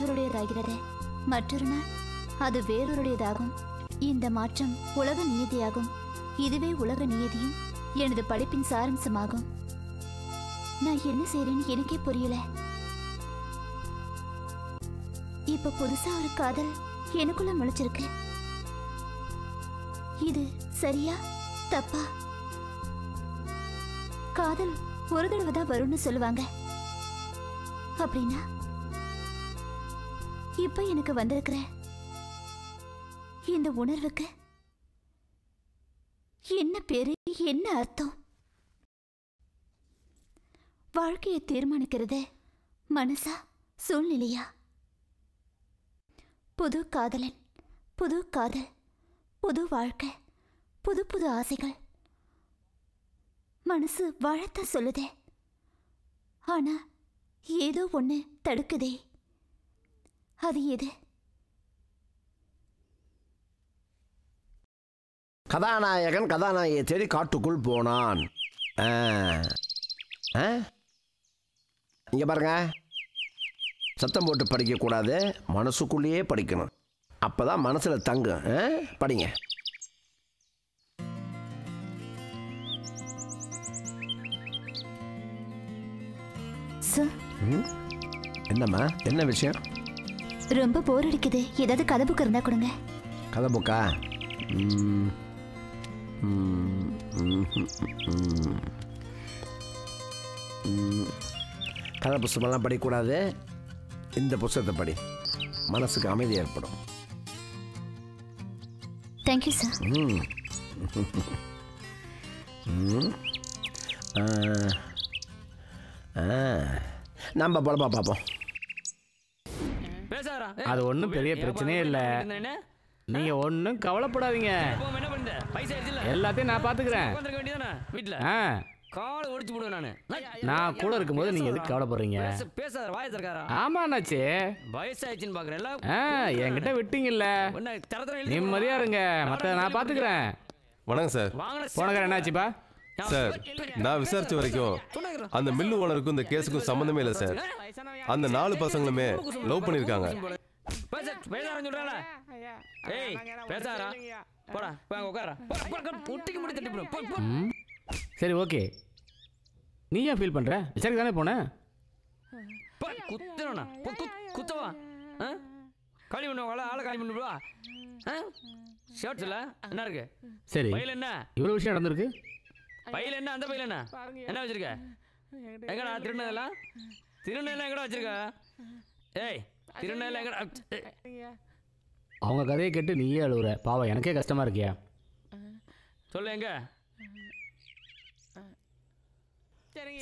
மற்றொருடையதாகிறது. மற்றொரு நாள் அது வேறொருடையதாகும். இந்த மாற்றம் உலக நியதியாகும் இதுவே உலக நியதியும் எனது படிப்பின் சாரம்சமாகும். நான் என்ன செய்றேன்னு எனக்கே புரியல. இப்ப புதுசா ஒரு காதல் எனக்குள்ள முளைச்சிருக்கு. இது சரியா தப்பா? காதல் ஒரு தடவை தான் வரும்னு சொல்லுவாங்க. அப்படின்னா இப்ப எனக்கு வந்திருக்கிற? இந்த உணர்வுக்கு என்ன பேரு என்ன அர்த்தம்? வாழ்க்கையை தீர்மானிக்கிறது மனசா சூழ்நிலையா? புது காதலன் புது காதல் புது வாழ்க்கை புது புது ஆசைகள். மனசு வாழத்தான் சொல்லுதே. ஆனா ஏதோ ஒண்ணு தடுக்குதே. அது எது? கதாநாயகன் கதாநாயகியை தேடி காட்டுக்குள் போனான்? இங்க பாருங்க. சத்தம் போட்டு படிக்கக்கூடாது. மனசுக்குள்ளேயே படிக்கணும். அப்பதான் மனசுல தங்கும்? படிங்க? என்னம்மா? என்ன விஷயம்? ரொம்ப போர் அடிக்குது. ஏதாவது கதை புக் இருந்தா கொடுங்க. கதை புக்கா. கதை புஸ்தகமெல்லாம் படிக்கக்கூடாது. இந்த புஸ்தகத்தை படி. மனசுக்கு அமைதி ஏற்படும். Thank you sir. நம்ம பொழப்பா பார்ப்போம். அது ஒன்றும் பெரிய பிரச்சனையே இல்லை? நீங்க ஒன்றும் கவலைப்படாதீங்க. எல்லாத்தையும் நான் பார்த்துக்கிறேன் வீட்டில் ஆ. காலை ஒடிச்சு போடுவேன் நான். நான் கூட இருக்கும்போது நீங்க எதுக்கு கவலைப்படுறீங்க? பேசாத வாய தரக்காரா ஆமா அண்ணாச்சி. வயசாயிடுச்சுன்னு பார்க்குறேன்ல ஆ என்கிட்ட விட்டீங்கல்ல. ஒன்று தர தர நிம்மதியா இருங்க. மற்ற நான் பார்த்துக்கிறேன் வணக்கம் சார். போனக்கார என்னாச்சுப்பா? சார் நான் விசாரிச்ச வரைக்கும் அந்த மில்லு ஓனருக்கும் இந்த கேஸுக்கும் சம்மந்தமே இல்லை சார். அந்த நாலு பசங்களுமே லவ் பண்ணியிருக்காங்க. சரி ஓகே. நீ ஏன் ஃபீல் பண்ற? விசாரிக்க தானே போனேன் போ குத்துறா குத்தவா? ஆ? காலி பண்ணுவா ஆளை காலி பண்ணுவா ஆ? ஷர்ட்ஸில் என்ன இருக்கு? சரி. என்ன? இவ்வளோ விஷயம் நடந்திருக்கு? பையில என்ன? அந்த பையில என்ன? என்ன வச்சிருக்க? எங்கடா திருநெல்லாம் திருநெல்லாம் எங்கடா வச்சிருக்க? ஏய் திருநெல்லாம் எங்கடா அவங்க கதையை கேட்டு நீயே அழுவுற. பாவம் எனக்கே கஷ்டமா இருக்கியா. சொல்லு எங்க?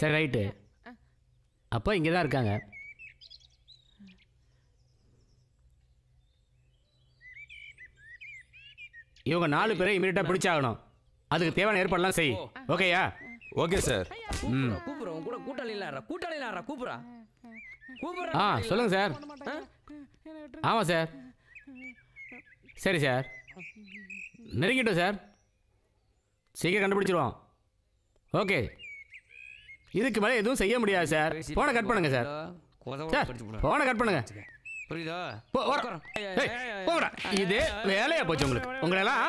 சரி ரைட்டு. அப்போ இங்கே தான் இருக்காங்க. இவங்க நாலு பேரை இமீடியட்டாக பிடிச்சாகணும். அதுக்கு தேவையான ஏற்பாடுலாம் செய் ஓகேயா ஓகே சார் ம் கூப்பிடுறோம் உன் கூட கூட்டாளி இல்லாரா கூட்டாளி இல்லாரா கூப்பிடுறா கூப்பிடுறா ஆ சொல்லுங்கள் சார் ஆமாம் சார் சரி சார் நெருங்கிட்டோம் சார் சீக்கிரம் கண்டுபிடிச்சிருவோம் ஓகே இதுக்கு மேலே எதுவும் செய்ய முடியாது சார் ஃபோனை கட் பண்ணுங்க சார் சார் ஃபோனை கட் பண்ணுங்க புரியுதா. இதே வேலையா போச்சு உங்களுக்கு உங்களெல்லாம்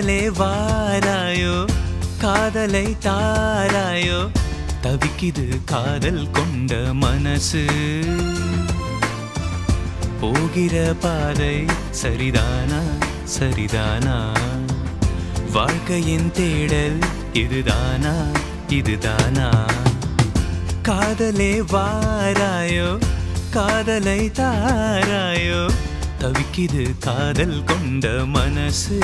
காதலே வாராயோ? காதலை தாராயோ? தவிக்குது காதல் கொண்ட மனசு. போகிற பாதை சரிதானா? சரிதானா? வாழ்க்கையின் தேடல் இதுதானா? இதுதானா? காதலே வாராயோ? காதலை தாராயோ? தவிக்குது காதல் கொண்ட மனசு.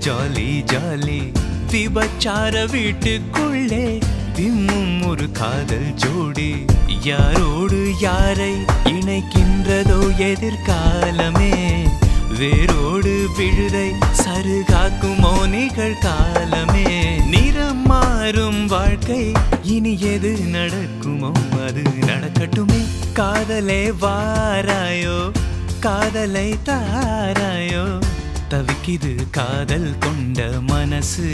Jolly jolly. விபச்சார வீட்டுக்குள்ளே திம்மும் ஒரு காதல் ஜோடி. யாரோடு யாரை இணைக்கின்றதோ எதிர்காலமே. வேரோடு விழுதை சருகாக்குமோ நிகழ்காலமே நிறம் மாறும் வாழ்க்கை இனி எது நடக்குமோ அது நடக்கட்டுமே. காதலே வாராயோ காதலை தாராயோ. தவிக்குது காதல் கொண்ட மனசு.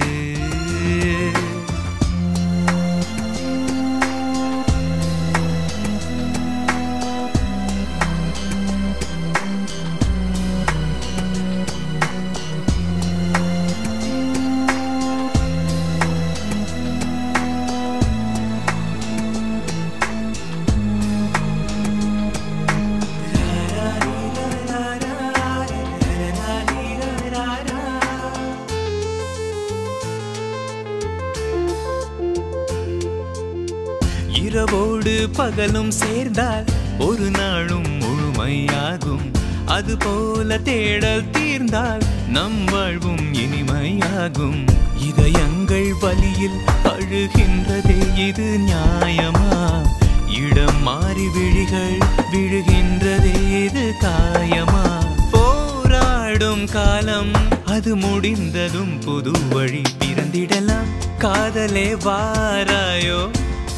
பகலும் சேர்ந்தால் ஒரு நாளும் முழுமையாகும். அதுபோல தேடல் தீர்ந்தால் நம் வாழ்வும் இனிமையாகும். இதயங்கள் வழியில் அழுகின்றதே இது நியாயமா? இடம் மாறி விழிகள் விழுகின்றதே இது காயமா? போராடும் காலம் அது முடிந்ததும் புது வழி பிறந்திடலாம். காதலே வாராயோ?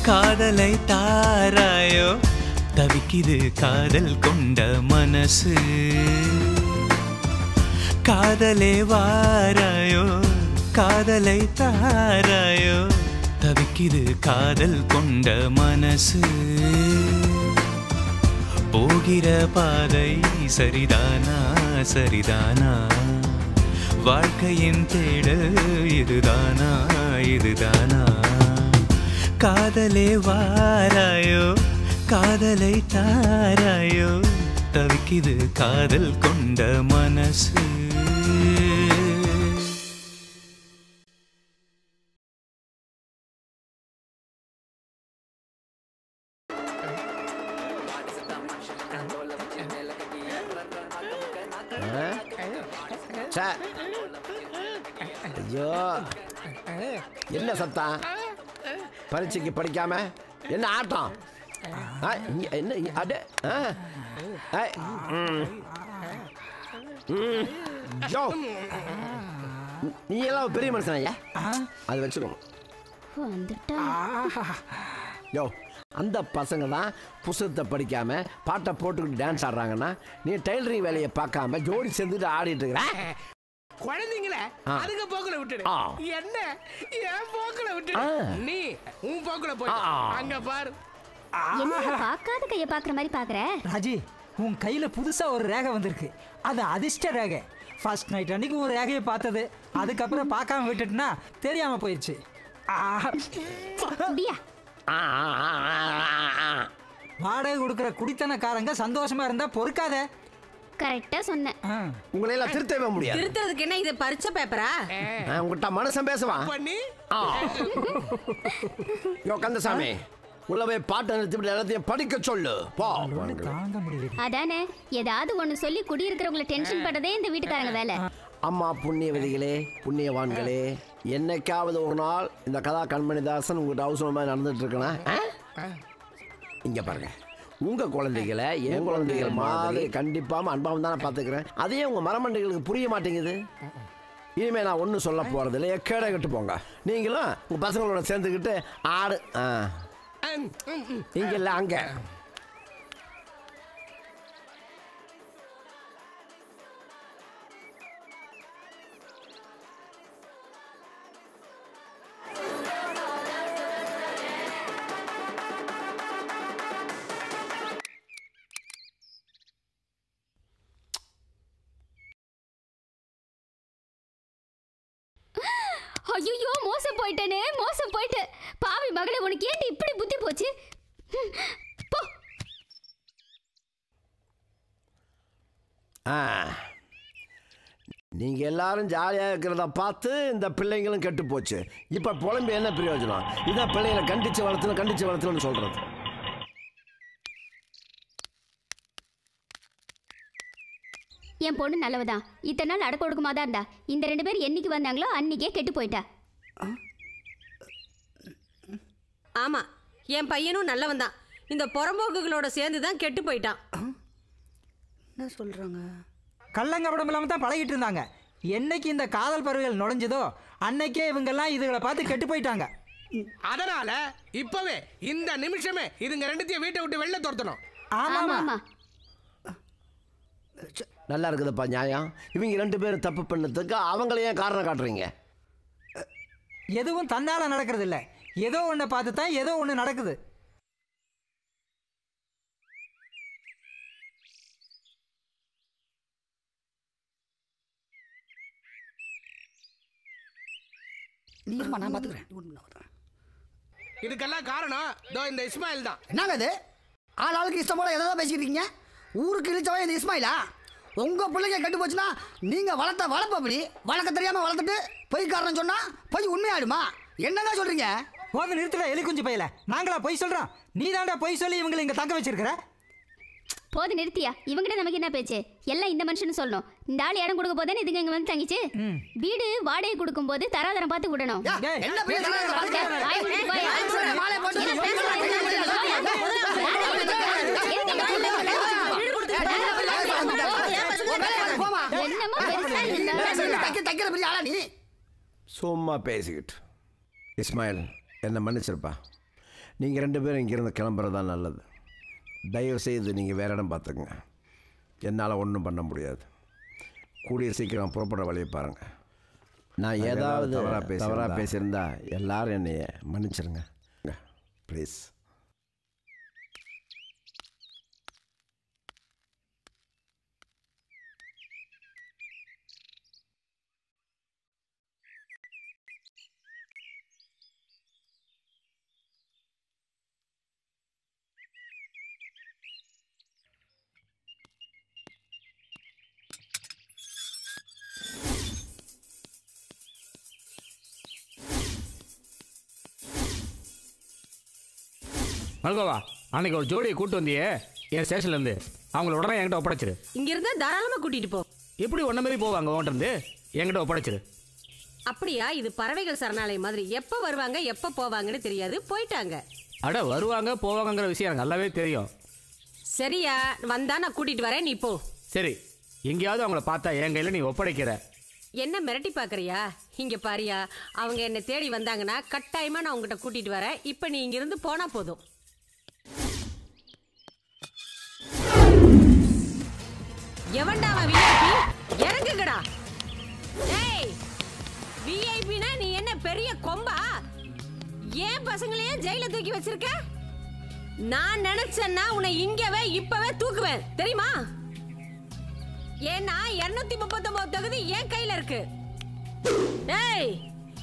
காதலை தாராயோ? தவிக்குது காதல் கொண்ட மனசு. காதலே வாராயோ? காதலை தாராயோ? தவிக்குது காதல் கொண்ட மனசு. போகிற பாதை சரிதானா? சரிதானா? வாழ்க்கையின் தேடல் இதுதானா? இதுதானா? காதலே வாராயோ? காதலை தாராயோ? தவிக்குது காதல் கொண்ட மனசு. பரீட்சைக்கு படிக்காம? என்ன ஆட்டம்? என்ன அட. நீ எல்லாம் பெரிய மனுஷன் ஐயா? அது வச்சுக்கணும் யோ அந்த பசங்க தான் புஸ்தகத்தை படிக்காம பாட்டை போட்டுக்கிட்டு டான்ஸ் ஆடுறாங்கன்னா நீ டெய்லரிங் வேலையை பார்க்காம ஜோடி சேர்ந்துட்டு ஆடிட்டு இருக்கிற? குழந்தைங்கள. அதுங்க போக்குல விட்டுடு. என்ன? என் போக்குல விட்டுடு. ஆ. நீ உன் போக்குல போய். அங்க பாரு. என்ன பார்க்காத கைய பாக்குற மாதிரி பாக்குற ராஜி உன் கையில புதுசா ஒரு ரேகை வந்திருக்கு. அது அதிர்ஷ்ட ரேகை. ஃபர்ஸ்ட் நைட் அன்னைக்கு ஒரு ரேகையை பார்த்தது. அதுக்கப்புறம் பார்க்காம விட்டுட்டுனா தெரியாம போயிடுச்சு ஆ. வாடகை கொடுக்குற குடித்தனக்காரங்க சந்தோஷமா இருந்தா பொறுக்காத. கரெக்டா சொன்னேன். உங்களை எல்லாம் திருத்தவே முடியாது. திருத்துறதுக்கு என்ன இது பரிச்சை பேப்பரா நான் உங்ககிட்ட மனுஷன் பேசுவான். யோ கந்தசாமி உள்ள போய் பாட்டை நிறுத்திவிட்டு எல்லாத்தையும் படிக்க சொல்லு. போ. அதானே ஏதாவது ஒண்ணு சொல்லி குடியிருக்கிறவங்கள டென்ஷன் பண்றதே இந்த வீட்டுக்காரங்க வேலை. அம்மா புண்ணியவதிகளே புண்ணியவான்களே என்னைக்காவது ஒரு நாள் இந்த கதா கண்மணிதாசன் உங்கள்கிட்ட அவசரமாக நடந்துட்டு இருக்கணும் இங்க பாருங்க. உங்க குழந்தைகளை என் குழந்தைகள் மாதிரி கண்டிப்பாம அன்பாவும் தானே பார்த்துக்கிறேன். அதே உங்க மரமண்டைகளுக்கு புரிய மாட்டேங்குது. இனிமே நான் ஒன்றும் சொல்ல போறதில்ல. எக்கேட கட்டு போங்க. நீங்களும் உங்க பசங்களோட சேர்ந்துக்கிட்டு ஆடு ஆ. இங்க இல்ல அங்க. போயிட்டேனே மோசம் போயிட்டு. பாவி மகளே உனக்கு ஏன்டி இப்படி புத்தி போச்சு? போ. ஆ நீங்க எல்லாரும் ஜாலியாக இருக்கிறத பார்த்து இந்த பிள்ளைங்களும் கெட்டு போச்சு. இப்போ புலம்பு என்ன பிரயோஜனம்? இதான் பிள்ளைங்களை கண்டிச்சு வளர்த்தணும் கண்டிச்சு வளர்த்தணும்னு சொல்றது. என் பொண்ணு நல்லவதான். இத்தனை நாள் அடக்க ஒடுக்கமா தான் இருந்தா. இந்த ரெண்டு பேர் என்னைக்கு வந்தாங்களோ அன்னைக்கே கெட்டு போயிட்டா. ஆமா என் பையனும் நல்லவன் தான் இந்த புறம்போக்குகளோட சேர்ந்து தான் கெட்டு போயிட்டான். என்ன சொல்றாங்க? கள்ளங்கபடம் இல்லாம தான் பழகிட்டு இருந்தாங்க. என்னைக்கு இந்த காதல் பறவைகள் நுழைஞ்சதோ அன்னைக்கே இவங்கெல்லாம் இதுகளை பார்த்து கெட்டு போயிட்டாங்க. அதனால இப்பவே இந்த நிமிஷமே இதுங்க ரெண்டுத்தையும் வீட்டை விட்டு வெளில துரத்தணும். ஆமாமா நல்லா இருக்குதுப்பா நியாயம். இவங்க ரெண்டு பேரும் தப்பு பண்ணதுக்கு அவங்கள ஏன் காரணம் காட்டுறீங்க? எதுவும் தன்னால நடக்கிறது இல்ல. ஏதோ ஒன்றை பார்த்து தான் ஏதோ ஒன்று நடக்குது. நீ இருமா நான் பார்த்துக்கிறேன். இதுக்கெல்லாம் காரணம் இதோ இந்த இஸ்மாயில் தான். என்னங்க இது ஆள் ஆளுக்கு இஷ்டம் போல எதாவது பேசிக்கிட்டு இருக்கீங்க? ஊருக்கு இழிச்சவன் இந்த இஸ்மாயிலா? உங்க பிள்ளைங்க கெட்டு போச்சுன்னா நீங்க வளர்த்த வளர்ப்பு அப்படி? வளர்க்க தெரியாம வளர்த்துட்டு பொய் காரணம் சொன்னா பொய் உண்மையாயிடுமா? என்னங்க சொல்றீங்க? போது நிறுத்துற எலி குஞ்சு பையல நாங்களா பொய் சொல்றோம் நீ தாண்டா பொய் சொல்லி இவங்களை இங்க தங்க வச்சிருக்கிற போது நிறுத்தியா இவங்கிட்ட நமக்கு என்ன பேச்சு எல்லாம் இந்த மனுஷன் சொல்லணும் இந்த ஆள் இடம் கொடுக்க போதே இதுங்க இங்க வந்து தங்கிச்சு வீடு வாடகை கொடுக்கும் போது தராதரம் பார்த்து விடணும் சும்மா பேசிக்கிட்டு இஸ்மாயில் என்னை மன்னிச்சிருப்பா. நீங்கள் ரெண்டு பேரும் இங்கேருந்து கிளம்புறது தான் நல்லது. தயவு செய்து நீங்கள் வேற இடம் பார்த்துக்குங்க. என்னால் ஒன்றும் பண்ண முடியாது. கூடிய சீக்கிரம் புறப்படுற வழியை பாருங்கள் நான் ஏதாவது தவறாக பேசி தவறாக பேசியிருந்தா எல்லாரும் என்னைய மன்னிச்சிருங்க. ப்ளீஸ். மல்கோவா அன்னைக்கு ஒரு ஜோடியை கூட்டு வந்தியே என் ஸ்டேஷன்லேருந்து அவங்கள உடனே என்கிட்ட ஒப்படைச்சிரு. இங்க இருந்தா தாராளமா கூட்டிட்டு போ. எப்படி ஒன்றை மாதிரி போவாங்க ஓட்டிருந்து என்கிட்ட ஒப்படைச்சிரு. அப்படியா இது பறவைகள் சரணாலயம் மாதிரி. எப்ப வருவாங்க எப்ப போவாங்கன்னு தெரியாது. போயிட்டாங்க. அட வருவாங்க போவாங்கங்கிற விஷயம் எனக்கு நல்லாவே தெரியும். சரியா வந்தா நான் கூட்டிட்டு வரேன் நீ போ. சரி எங்கேயாவது அவங்கள பார்த்தா என் கையில் நீ ஒப்படைக்கிற. என்ன மிரட்டி பாக்குறியா இங்க பாரியா அவங்க என்ன தேடி வந்தாங்கன்னா கட்டாயமா நான் உங்ககிட்ட கூட்டிட்டு வரேன். இப்ப நீ இங்கிருந்து போனா போதும். எவன்டா அவன் விஐபி இறங்குங்கடா. ஏய் விஐபினா நீ என்ன பெரிய கொம்பா? ஏன் பசங்களையே ஜெயில தூக்கி வச்சிருக்க? நான் நினைச்சேன்னா உன்னை இங்கவே இப்பவே தூக்குவேன். தெரியுமா? ஏன்னா இருநூத்தி முப்பத்தொன்பது தொகுதி என் கையில இருக்கு. ஏய்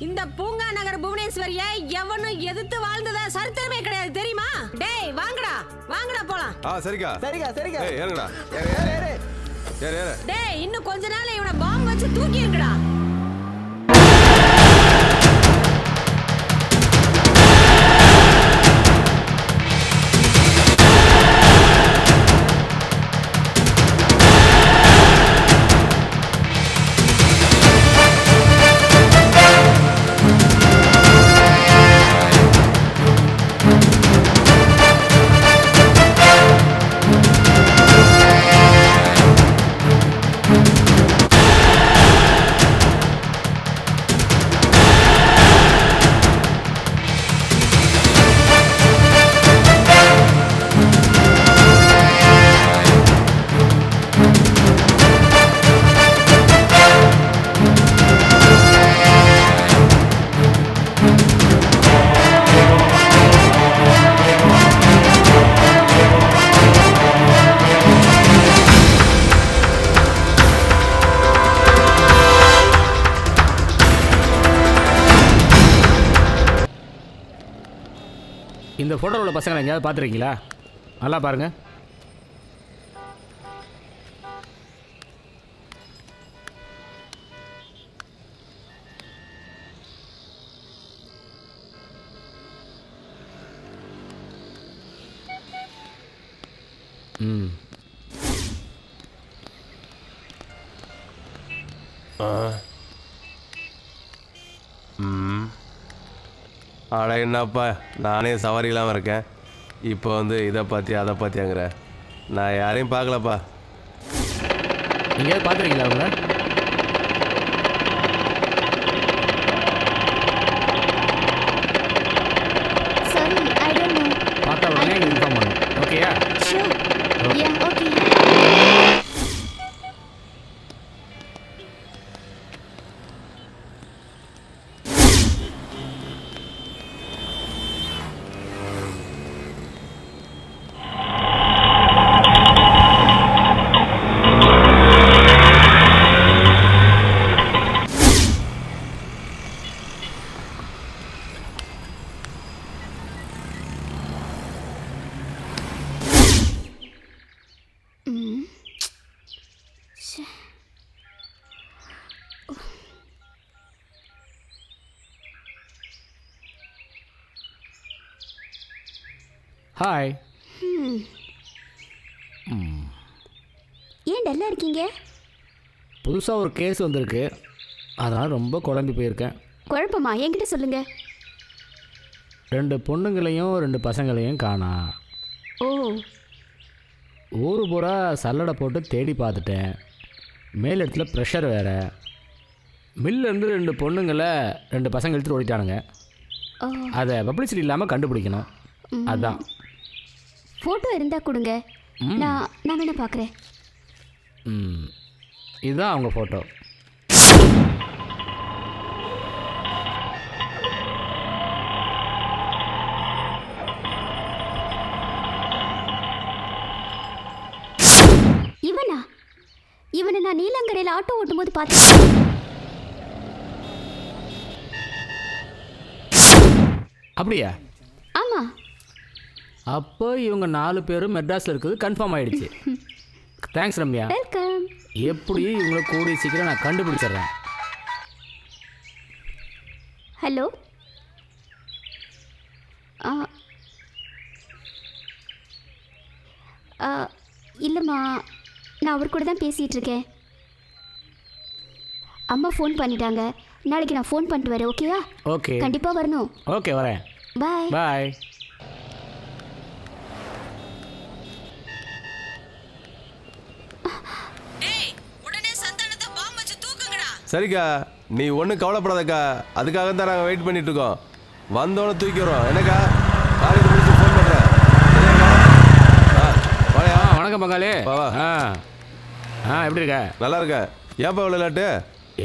இந்த பூங்கா நகர் புவனேஸ்வரிய எவனும் எதிர்த்து வாழ்ந்ததா சரித்திரமே கிடையாது. தெரியுமா? டேய் வாங்கடா. வாங்கடா போலாம். ஆ சரிக்கா. சரிக்கா சரிக்கா. ஏய் ஏறுங்கடா ஏறு ஏறு ஏறு ஏறு டேய் இன்னும் கொஞ்ச நாள் இவனை பாம்பு வச்சு தூக்கி இந்த ஃபோட்டோவில் உள்ள பசங்களை எங்கேயாவது பார்த்துருக்கீங்களா? நல்லா பாருங்க. ம். ஆ. ம். ஆனால் என்னப்பா? நானே சவாரி இல்லாமல் இருக்கேன். இப்போ வந்து இதை பற்றி அதை பற்றியாங்கிற நான் யாரையும் பார்க்கலப்பா. நீங்கள் பார்த்துருக்கீங்களா அவங்க புதுசாக ஒரு கேஸ் வந்திருக்கு. அதனால் ரொம்ப குழம்பி போயிருக்கேன். குழப்பமா? என்கிட்ட சொல்லுங்க. ரெண்டு பொண்ணுங்களையும் ரெண்டு பசங்களையும் காணா. ஓ. ஊரு பூரா சல்லடை போட்டு தேடி பார்த்துட்டேன். மேல் இடத்துல ப்ரெஷர் வேறு. மில்லேருந்து ரெண்டு பொண்ணுங்களை ரெண்டு பசங்க எடுத்துட்டு ஓடிட்டானுங்க. அதை பப்ளிசிட்டி இல்லாமல் கண்டுபிடிக்கணும். அதான். ஃபோட்டோ இருந்தா கொடுங்க. நான் நான் வேணா பார்க்குறேன். ம். இதுதான் அவங்க ஃபோட்டோ இவனா? இவனை நான் நீலங்கரையில் ஆட்டோ ஓட்டும் போது பார்த்தேன். அப்படியா? ஆமா. அப்போ இவங்க நாலு பேரும் மெட்ராஸில் இருக்கிறது கன்ஃபார்ம் ஆயிடுச்சு. தேங்க்ஸ் ரம்யா வெல்கம் எப்படியும் இவங்களை கூடிய சீக்கிரம் நான் கண்டுபிடிச்சிடுறேன். ஹலோ இல்லைம்மா நான் அவர் கூட தான் பேசிகிட்டு இருக்கேன் அம்மா ஃபோன் பண்ணிட்டாங்க. நாளைக்கு நான் ஃபோன் பண்ணிட்டு வரேன் ஓகேவா ஓகே கண்டிப்பாக வரணும். ஓகே வரேன். பாய் பாய் சரிக்கா நீ ஒன்றும் கவலைப்படாதக்கா. அதுக்காக தான் நாங்கள் வெயிட் பண்ணிட்டு இருக்கோம் வந்தோடனே தூக்கிறோம் என்னக்கா? காலேஜ் முடிச்சு ஃபோன் பண்ணுறேன் ஆ வணக்கம் பங்காளி. ஆ ஆ எப்படி இருக்க? நல்லா இருக்க ஏன்ப்பா இவ்வளோ லேட்டு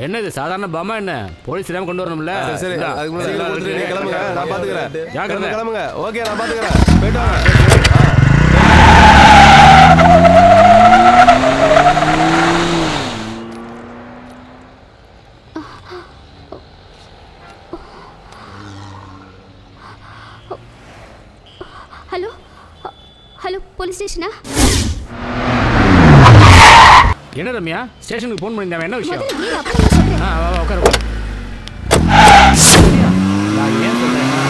என்ன இது சாதாரண பமா என்ன? போலீஸ் தெரியாம கொண்டு வரணும்ல? சரி. அதுக்கு முன்னாடி கிளம்புங்க. நான் பார்த்துக்கிறேன் ஜாக்கிரதை. கிளம்புங்க, ஓகே நான் பார்த்துக்கிறேன் போயிட்டு வாங்க ஹலோ ஹலோ போலீஸ் ஸ்டேஷனா? என்ன ரம்யா? ஸ்டேஷனுக்கு ஃபோன் பண்ணியிருந்தேன் என்ன விஷயம்? ஆ உட்காரு. நான் ஏன் சொல்றேன்னா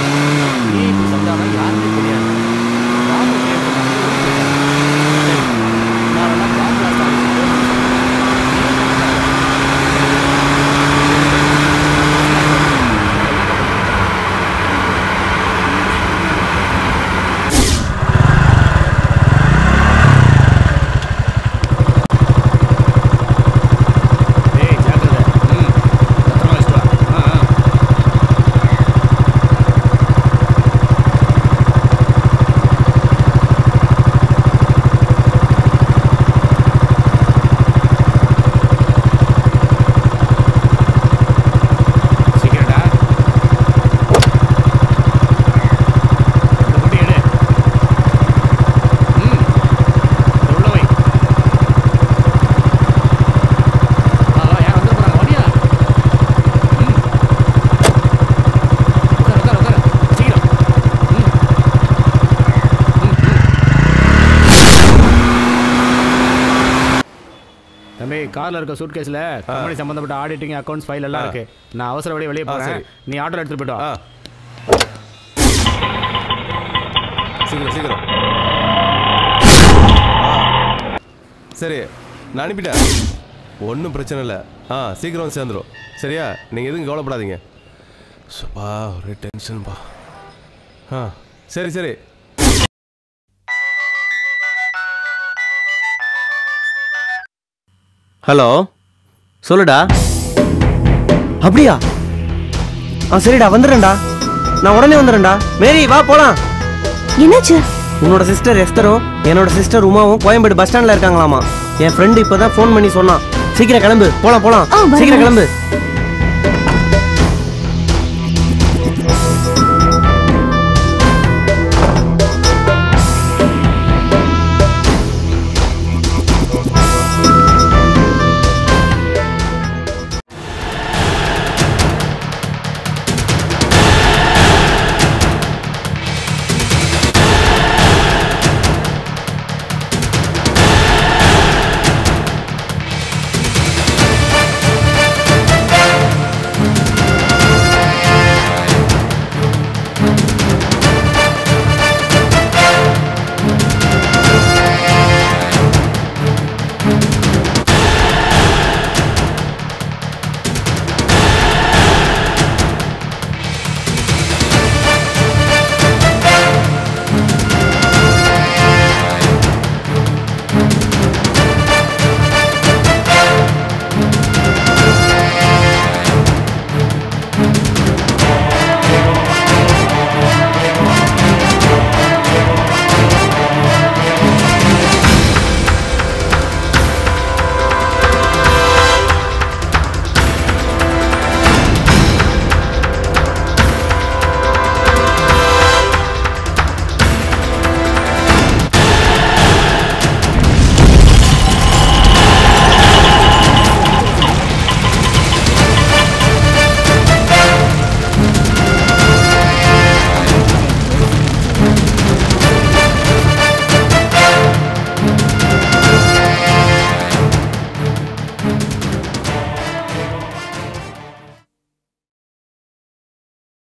நீ இப்படி சொல்லாம யாருமே தெரியாது பாம்பு கேட்டு நான் ஓடி போயிட்டேன். சரி, நான் வேணா பாம்பு blast ஆஃபீஸுக்கு phone பண்றேன். ஏய் ஜாக்கிரதை ம் பத்திரமா வச்சுட்டு வா ஆ ஆ சீக்கிரம்டா அந்த குட்டி எடு ம் இதை உள்ள வை வா வா யார் வந்து போறாங்க ஓடியா ம் உட்கார் உட்கார் உட்கார் சீக்கிரம் ம் தம்பி கார்ல இருக்க சூட் கேஸ்ல கம்பெனி சம்பந்தப்பட்ட ஆடிட்டிங் அக்கவுண்ட்ஸ் ஃபைல் எல்லாம் இருக்கு. நான் அவசரப்படி வெளியே ஆ, போறேன். நீ ஆர்டர் எடுத்துட்டு போயிட்டு வா. சீக்கிரம் சீக்கிரம். சரி நான் அனுப்பிட்டேன். ஒன்றும் பிரச்சனை இல்லை. ஆ சீக்கிரம் வந்து சேர்ந்துரும். சரியா? நீங்கள் எதுவும் கவலைப்படாதீங்க. சுப்பா ஒரே டென்ஷன்பா ஆ சரி சரி. ஹலோ சொல்லுடா. அப்படியா? ஆ சரிடா வந்துடுறேன்டா. நான் உடனே வந்துடுறேன்டா. மேரி வா போலாம். என்னாச்சு? உன்னோட சிஸ்டர் எஸ்தரும் என்னோட சிஸ்டர் உமாவும் கோயம்பேடு பஸ் ஸ்டாண்ட்ல இருக்காங்களாமா. என் ஃப்ரெண்டு இப்பதான் ஃபோன் பண்ணி சொன்னான். சீக்கிரம் கிளம்பு. போலாம் போலாம். சீக்கிரம். கிளம்பு.